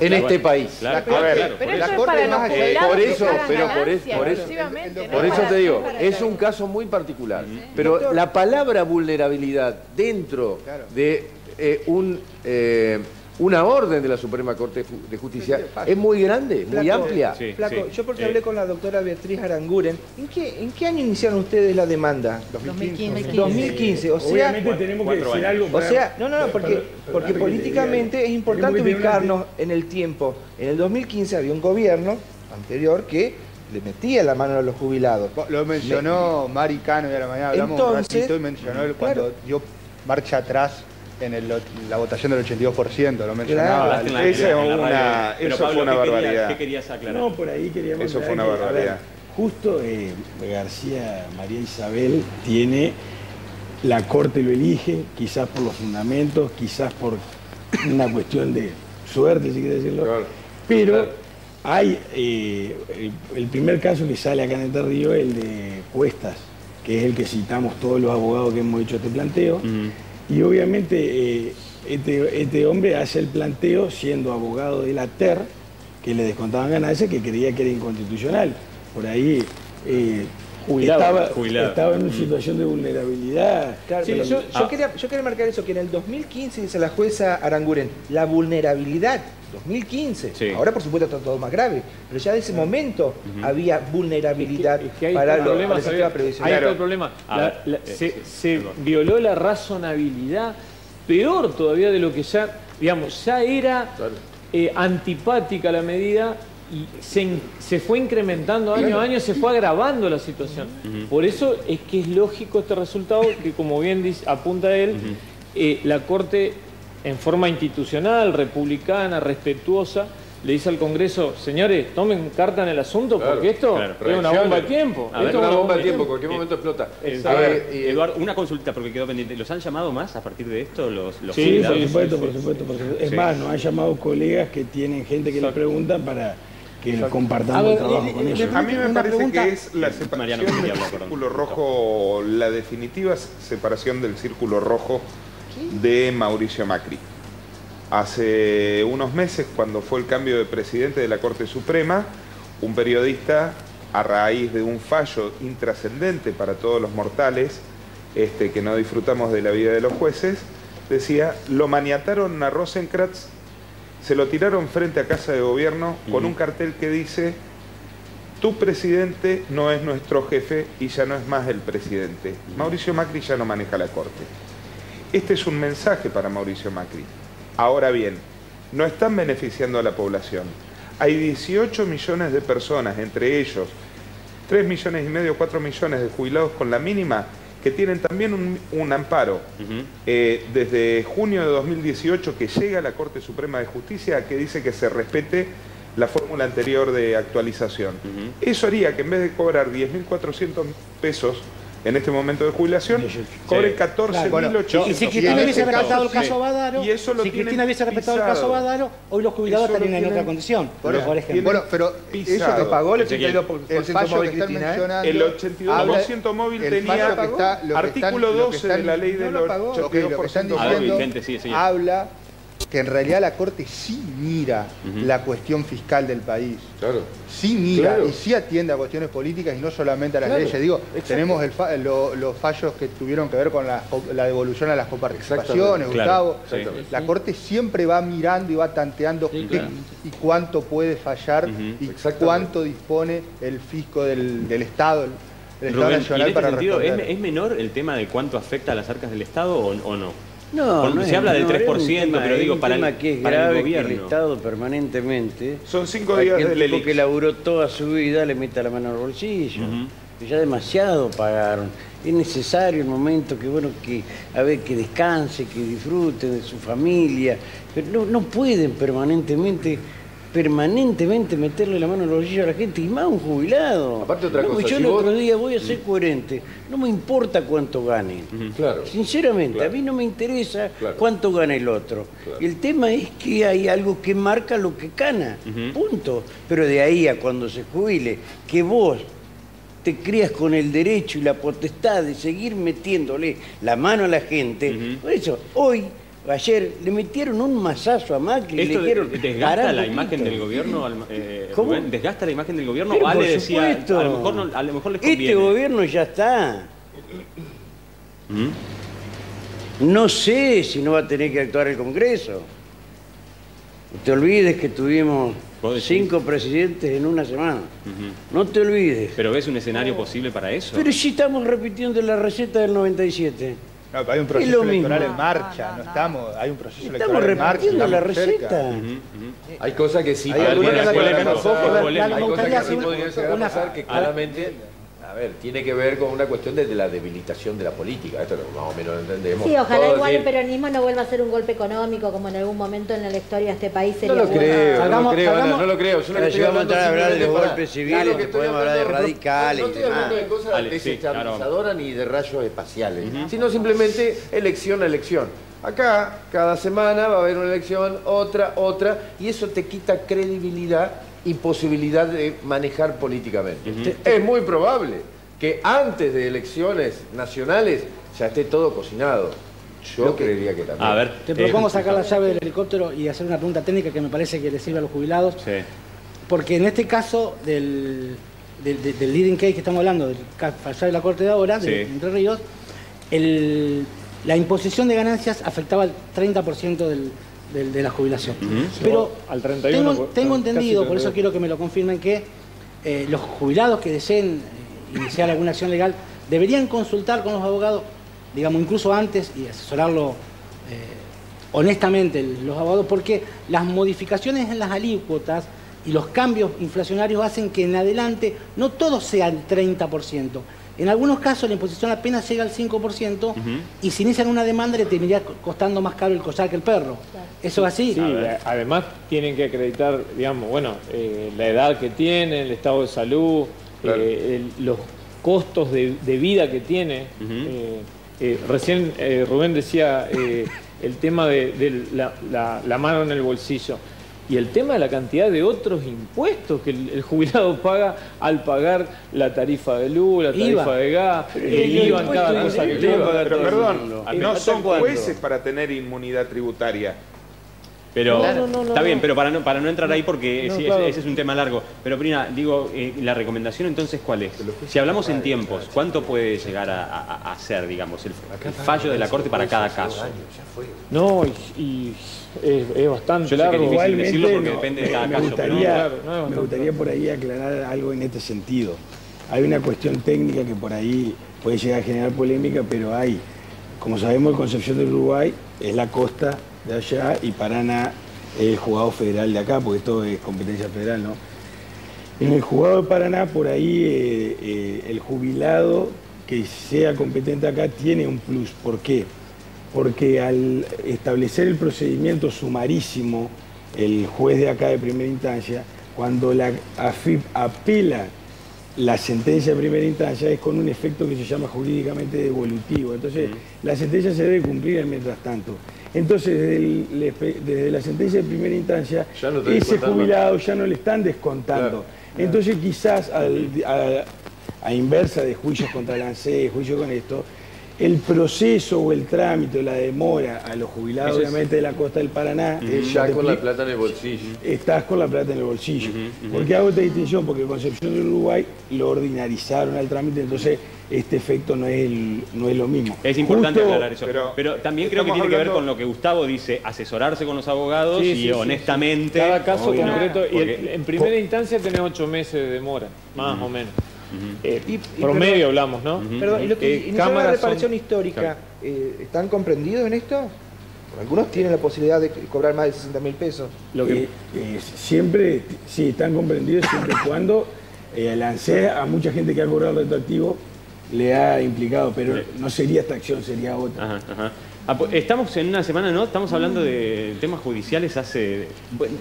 En este país. Claro, a ver, Pero la eso es Corte para los jubilados por eso, pero por eso, por eso, exclusivamente, por no eso para- te digo, es un caso muy particular. Pero la palabra vulnerabilidad dentro de eh, un, eh, una orden de la Suprema Corte de Ju- de Justicia es muy grande, muy amplia. Flaco, yo porque Eh, hablé con la doctora Beatriz Aranguren, ¿en qué, ¿en qué año iniciaron ustedes la demanda? 2015. 2015, o sea... Obviamente tenemos que decir algo O para- sea, no, no, no, porque, porque políticamente es importante ubicarnos en el tiempo. En el 2015 había un gobierno anterior que le metía la mano a los jubilados. Lo mencionó Mari Cano y a la mañana hablamos un Entonces, ratito y mencionó cuando claro. dio marcha atrás en el- la votación del 82%, lo Claro. mencionaba. Esa es una-. Pero, eso Pablo, fue una ¿qué querías- barbaridad. ¿Qué querías aclarar? No, por ahí queríamos Eso fue una que, barbaridad. ver, justo eh, García María Isabel tiene, la Corte lo elige, quizás por los fundamentos, quizás por una cuestión de suerte, si quiere decirlo. Pero hay eh, el, el primer caso que sale acá en Entre Ríos, el de Cuestas, que es el que citamos todos los abogados que hemos hecho este planteo. Y obviamente eh, este, este hombre hace el planteo siendo abogado de la TER, que le descontaban ganancias, que creía que era inconstitucional. Por ahí eh, Jubilado, estaba, jubilado. estaba en una situación de vulnerabilidad. Claro, Sí, pero yo- yo, yo quería, yo quería marcar eso, que en el 2015, dice la jueza Aranguren, la vulnerabilidad, 2015, Sí. ahora por supuesto está todo más grave, pero ya de ese momento había vulnerabilidad Es que ahí para, está el lo- problema, para el problema. La- la- eh, se se violó la razonabilidad, peor todavía de lo que ya, digamos, ya era eh, antipática la medida y se, fue incrementando año a año, se fue agravando la situación. Por eso es que es lógico este resultado que, como bien dice, apunta él, eh, la Corte, en forma institucional, republicana, respetuosa, le dice al Congreso, señores, tomen carta en el asunto Claro, porque esto claro, es una bomba de tiempo. A ver, Esto Es una bomba de tiempo, en cualquier Eh, momento explota. A ver, y- Eduardo, una consulta porque quedó pendiente. ¿Los han llamado más a partir de esto los, los Sí, por supuesto, por supuesto, por supuesto. Es Sí. más, nos han llamado colegas que tienen gente que les pregunta para que compartamos ver, el trabajo eh, con eh, ellos. A mí me Una parece pregunta- que es la separación Mariano del círculo rojo, la definitiva separación del círculo rojo de Mauricio Macri. Hace unos meses, cuando fue el cambio de presidente de la Corte Suprema, un periodista, a raíz de un fallo intrascendente para todos los mortales, este, que no disfrutamos de la vida de los jueces, decía, lo maniataron a Rosenkrantz, se lo tiraron frente a Casa de Gobierno con un cartel que dice, tu presidente no es nuestro jefe y ya no es más el presidente. Mauricio Macri ya no maneja la Corte. Este es un mensaje para Mauricio Macri. Ahora bien, no están beneficiando a la población. Hay 18 millones de personas, entre ellos 3 millones y medio, 4 millones de jubilados con la mínima, que tienen también un, un amparo eh, desde junio de 2018 que llega a la Corte Suprema de Justicia que dice que se respete la fórmula anterior de actualización. Eso haría que en vez de cobrar 10.400 pesos en este momento de jubilación, cobre 14.800. y si Cristina hubiese respetado el caso. Badaro, Y eso lo si Cristina hubiese respetado el caso Badaro, hoy los jubilados estarían en otra condición. Por ejemplo. Bueno, pero pisado. eso que pagó el Ezequiel. 82% El fallo móvil que están Cristina, mencionando. El 82% móvil el tenía fallo que está- lo que artículo están- lo que 12 de la ley del lo pagó, 82% ok, lo que están diciendo habla que en realidad la Corte sí mira la cuestión fiscal del país. Claro. Sí mira Claro. y sí atiende a cuestiones políticas y no solamente a las Claro, leyes. Digo, exacto. tenemos el fa- lo- los fallos que tuvieron que ver con la, la devolución a las coparticipaciones. Gustavo. Claro, sí. La Corte siempre va mirando y va tanteando qué- y cuánto puede fallar y cuánto dispone el fisco del, del Estado, el, el Estado Rubén, y en Nacional este para sentido, ¿es. ¿es menor el tema de cuánto afecta a las arcas del Estado o, o no? No, Porque no se es habla del menor, es un 3%, tema- pero digo, para tema el, que es para el grave que gobierno. el Estado permanentemente Son cinco días del ELIX. que laburó toda su vida le meta la mano al bolsillo ya demasiado pagaron es necesario el momento que bueno que a ver que descanse que disfruten de su familia pero no, no pueden permanentemente permanentemente meterle la mano al bolsillo a la gente y más un jubilado Aparte otra No, cosa, yo si el vos- otro día voy a ser coherente no me importa cuánto ganen Claro. Sinceramente, Claro. a mí no me interesa Claro. cuánto gana el otro. Claro. El tema es que hay algo que marca lo que gana. Punto. Pero de ahí a cuando se jubile, que vos te crías con el derecho y la potestad de seguir metiéndole la mano a la gente. Por eso, hoy, ayer, le metieron un mazazo a Macri ¿Esto le desgasta "Pará un la poquito". imagen del gobierno? eh, ¿Cómo? ¿Desgasta la imagen del gobierno? Pero Ale por decía, supuesto. a lo mejor, no- a lo mejor les conviene. Este gobierno ya está. ¿Mm? No sé si no va a tener que actuar el Congreso. No te olvides que tuvimos cinco presidentes en una semana. No te olvides. ¿Pero ves un escenario posible para eso? Pero si estamos repitiendo la receta del 97. No, hay un Es proceso lo electoral mismo. en marcha, no, estamos, hay un proceso Estamos electoral en marcha. repitiendo la estamos cerca. receta. Hay cosas que sí Hay algunas hay cosas gustaría que sí hacer podrían llegar a una- pasar que claramente, ver, tiene que ver con una cuestión de la debilitación de la política. Esto lo más o menos lo entendemos. Sí, ojalá igual el peronismo no vuelva a ser un golpe económico como en algún momento en la historia de este país No sería lo bueno. creo, no Salgamos- lo creo, Ana, salgamos- no lo creo. Yo estoy si vamos a hablando entrar a hablar de golpes civiles, Claro, que podemos hablar de radicales No estoy hablando de cosas Ale, sí, desestabilizadoras ni de rayos espaciales, sino simplemente elección a elección. Acá, cada semana va a haber una elección, otra, otra, y eso te quita credibilidad y posibilidad de manejar políticamente. Es muy probable que antes de elecciones nacionales ya esté todo cocinado. Yo creería que también. A ver. Te eh, propongo sacar la llave del helicóptero y hacer una pregunta técnica que me parece que le sirve a los jubilados. Sí. Porque en este caso del, del, del- del leading case que estamos hablando, del fallar de la Corte de ahora, de. Entre Ríos, el- la imposición de ganancias afectaba al 30% del- de la jubilación. Pero al 31, tengo, casi entendido, por eso 32. quiero que me lo confirmen, que eh, los jubilados que deseen eh, iniciar alguna acción legal deberían consultar con los abogados, digamos, incluso antes y asesorarlo eh, honestamente los abogados, porque las modificaciones en las alícuotas y los cambios inflacionarios hacen que en adelante no todo sea el 30%. En algunos casos la imposición apenas llega al 5% y si inician una demanda le terminaría co- costando más caro el collar que el perro. ¿Eso es así? Sí, además tienen que acreditar, digamos, bueno, eh, la edad que tiene, el estado de salud, eh, el- los costos de, de vida que tiene. Eh, eh, recién eh, Rubén decía eh, el tema de, de la, la- la mano en el bolsillo. Y el tema de la cantidad de otros impuestos que el, el jubilado <laughs> paga al pagar la tarifa de luz, la tarifa IVA. de gas, Pero el el IVA en cada cosa que libre. Pero perdón, no ¿Hasta son jueces para tener inmunidad tributaria. Pero No, no, no, no, está bien, no. pero para no, para no entrar ahí porque No, sí, claro. ese, es un tema largo. Pero Prina, digo, eh, la recomendación entonces cuál es? Si hablamos en tiempos, ¿cuánto puede llegar a, a- a ser, digamos, el, el fallo de la Corte para cada caso? No, y, y es, es bastante Yo sé que es largo. difícil decirlo porque depende de me- cada me caso, Gustaría, pero no, claro, no es me gustaría por ahí aclarar algo en este sentido. Hay una cuestión técnica que por ahí puede llegar a generar polémica, pero hay, como sabemos, Concepción del Uruguay es la costa de allá y Paraná es el juzgado federal de acá, porque esto es competencia federal, ¿no? En el juzgado de Paraná, por ahí eh, eh, el jubilado que sea competente acá tiene un plus. ¿Por qué? Porque al establecer el procedimiento sumarísimo, el juez de acá de primera instancia, cuando la AFIP apela la sentencia de primera instancia es con un efecto que se llama jurídicamente devolutivo. Entonces, la sentencia se debe cumplir mientras tanto. Entonces, desde, el- desde la sentencia de primera instancia, no ese jubilado ya no le están descontando. Entonces, quizás al- a, a inversa de juicios contra la ANSE, juicios con esto, el proceso o el trámite o la demora a los jubilados, obviamente, de la costa del Paraná, Es ya con la plata en el bolsillo. estás con la plata en el bolsillo. ¿Por qué hago esta distinción? Porque Concepción del Uruguay lo ordinarizaron al trámite, entonces este efecto no es, el- no es lo mismo. Es importante Justo- aclarar eso. Pero, también creo que tiene que ver con lo que Gustavo dice, asesorarse con los abogados Sí, y sí, sí, honestamente... Cada caso concreto, y en primera instancia tenés ocho meses de demora, más o menos. Eh, Y- y promedio perdón- hablamos, ¿no? Perdón, ¿y lo que Eh, la son- reparación histórica eh, están comprendidos en esto? Algunos tienen la posibilidad de cobrar más de 60 mil pesos. Eh, eh, siempre, sí, están comprendidos siempre y cuando eh, el ANSES a mucha gente que ha cobrado el retroactivo le ha implicado, pero no sería esta acción, sería otra. Ajá, ajá. Ah, pues, Estamos en una semana, ¿no? Estamos hablando de temas judiciales hace...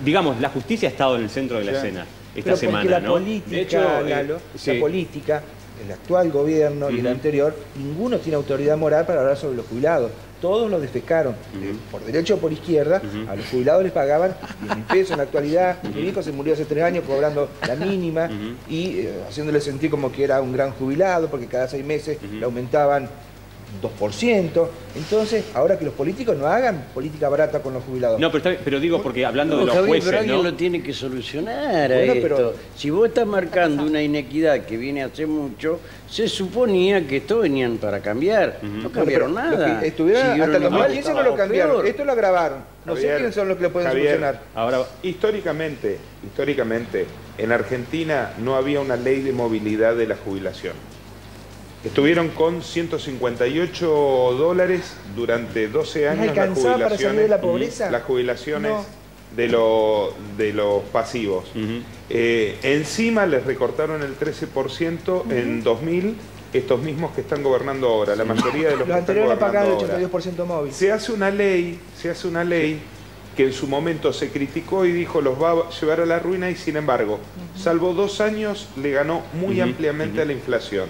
Digamos, la justicia ha estado en el centro de la Sí. escena esta Pero semana, la ¿no? política, De hecho, eh, sí. la política, el actual gobierno y el anterior, ninguno tiene autoridad moral para hablar sobre los jubilados. Todos los defecaron, eh, por derecho o por izquierda, a los jubilados les pagaban 10 mil pesos en la actualidad. Mi viejo se murió hace tres años cobrando la mínima y eh, haciéndole sentir como que era un gran jubilado, porque cada seis meses le aumentaban 2%. Entonces, ahora que los políticos no hagan política barata con los jubilados. No, pero, está pero digo, porque hablando No, de los Javier, jueces, pero alguien ¿no? lo tiene que solucionar Bueno, esto. pero- Si vos estás marcando una inequidad que viene hace mucho, se suponía que esto venían para cambiar. No cambiaron Bueno, pero nada. estuvieron hasta el igual, 2015 no lo cambiaron, peor. esto lo agravaron. No sé Javier, quiénes son los que lo pueden Javier, solucionar. Ahora, históricamente, históricamente, en Argentina no había una ley de movilidad de la jubilación. Estuvieron con 158 dólares durante 12 años las para jubilaciones, salir de la pobreza? las jubilaciones No. de, lo- de los pasivos. Eh, encima les recortaron el 13% en 2000 estos mismos que están gobernando ahora, la mayoría de los, Los que están anteriores la pagaban el gobernando ahora. 82% móvil. Se hace una ley, se hace una ley que en su momento se criticó y dijo los va a llevar a la ruina y sin embargo, salvo dos años, le ganó muy ampliamente a la inflación.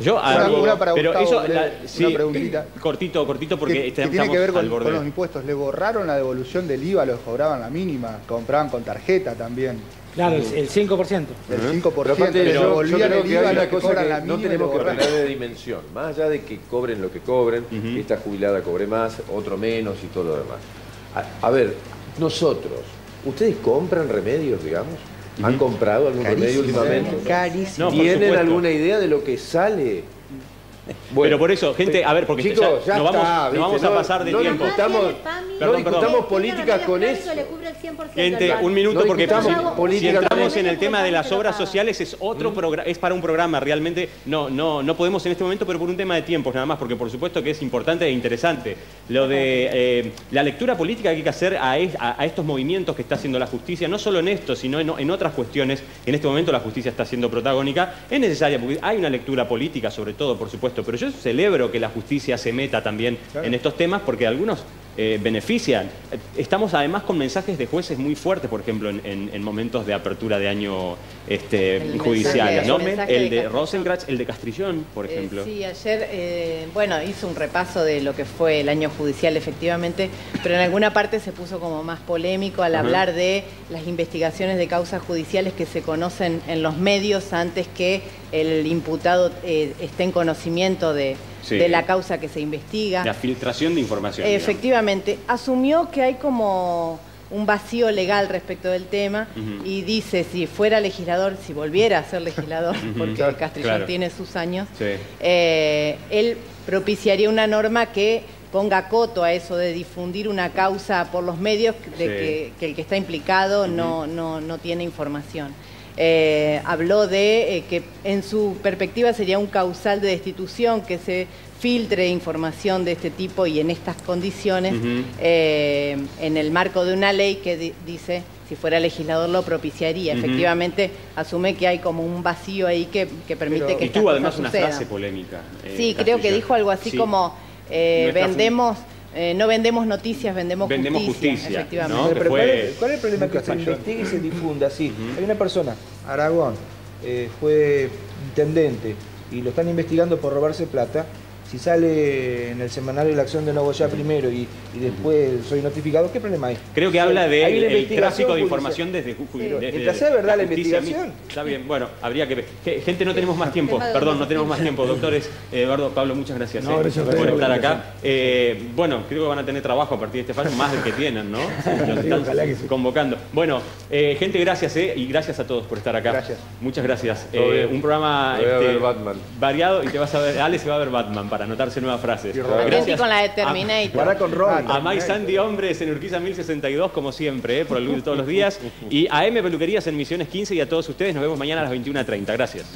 Yo Una- algo- una para pero Gustavo, eso, breve, la- una preguntita. cortito, cortito, porque que, que estamos tiene que ver con, los impuestos. Le borraron la devolución del IVA, los cobraban la mínima, compraban con tarjeta también. Claro, el, el 5%. El 5%, Pero aparte, yo, yo creo que hay una que que no tenemos que arreglar de dimensión. Más allá de que cobren lo que cobren, esta jubilada cobre más, otro menos y todo lo demás. A, a ver, nosotros, ¿ustedes compran remedios, digamos? ¿Han comprado algún remedio últimamente? carísimo. No, por ¿Tienen supuesto. alguna idea de lo que sale? Pero por eso, gente, a ver, porque Chicos, ya ya nos vamos, está, nos ¿viste? vamos a No- pasar de no tiempo. discutamos- Perdón, no discutamos políticas con eso. Gente, un minuto No porque si- entramos en el tema de las obras sociales es otro programa, es para un programa realmente no no no podemos en este momento, pero por un tema de tiempos nada más, porque por supuesto que es importante e interesante lo de eh, la lectura política que hay que hacer a, es- a- a estos movimientos que está haciendo la justicia, no solo en esto, sino en, en otras cuestiones. En este momento la justicia está siendo protagónica, es necesaria porque hay una lectura política sobre todo, por supuesto, pero yo celebro que la justicia se meta también en estos temas porque algunos eh, benefician. Estamos además con mensajes de jueces muy fuertes, por ejemplo, en, en- en momentos de apertura de año este, El judiciales, mensaje- ¿no? el de de el de Castrillón, por Eh, ejemplo. sí, ayer, eh, bueno, hizo un repaso de lo que fue el año judicial efectivamente, pero en alguna parte se puso como más polémico al hablar de las investigaciones de causas judiciales que se conocen en los medios antes que el imputado esté en conocimiento de, Sí. de la causa que se investiga. La filtración de información. digamos. Efectivamente, asumió que hay como un vacío legal respecto del tema y dice si fuera legislador, si volviera a ser <laughs> legislador, porque Claro. Castrillón Claro. tiene sus años, Sí. eh, él propiciaría una norma que ponga coto a eso de difundir una causa por los medios de Sí. que, que el que está implicado no, no, no tiene información. Eh, habló de eh, que en su perspectiva sería un causal de destitución que se filtre información de este tipo y en estas condiciones eh, en el marco de una ley que di- dice si fuera legislador lo propiciaría. Efectivamente, asume que hay como un vacío ahí que, que permite Pero- que y tuvo además una frase polémica. Sí, creo que dijo algo así Sí. como fun- vendemos, eh, no vendemos noticias, vendemos, Vendemos justicia, justicia, efectivamente. ¿no? Pero, Que ¿cuál, es, cuál es el problema que se investigue y se difunda así? Hay una persona, Aragón, eh, fue intendente y lo están investigando por robarse plata. Si sale en el semanario La Acción de Novoya primero y, y después soy notificado, ¿qué problema hay? Creo que habla Hay una el tráfico de información desde, ju- Sí. verdad la investigación. Está bien, bueno, habría que ver. Gente, no tenemos más tiempo. De Perdón, no tenemos más tiempo. Doctores, eh, Eduardo, Pablo, muchas gracias, No, eh, gracias por estar acá. Eh, bueno, creo que van a tener trabajo a partir de este fallo, más del que tienen, ¿no? <laughs> Nos están convocando. Bueno, eh, gente, gracias, eh, y gracias a todos por estar acá. Gracias. Muchas gracias. Eh, un programa este, variado y te vas a ver, Ale se va a ver Batman para anotarse nuevas frases. Atenti con la de Terminator. Para con Robin. A Mai Sandy Hombres en Urquiza 1062, como siempre, eh, por el luz de todos los días. Y a M Peluquerías en Misiones 15 y a todos ustedes nos vemos mañana a las 21.30. Gracias.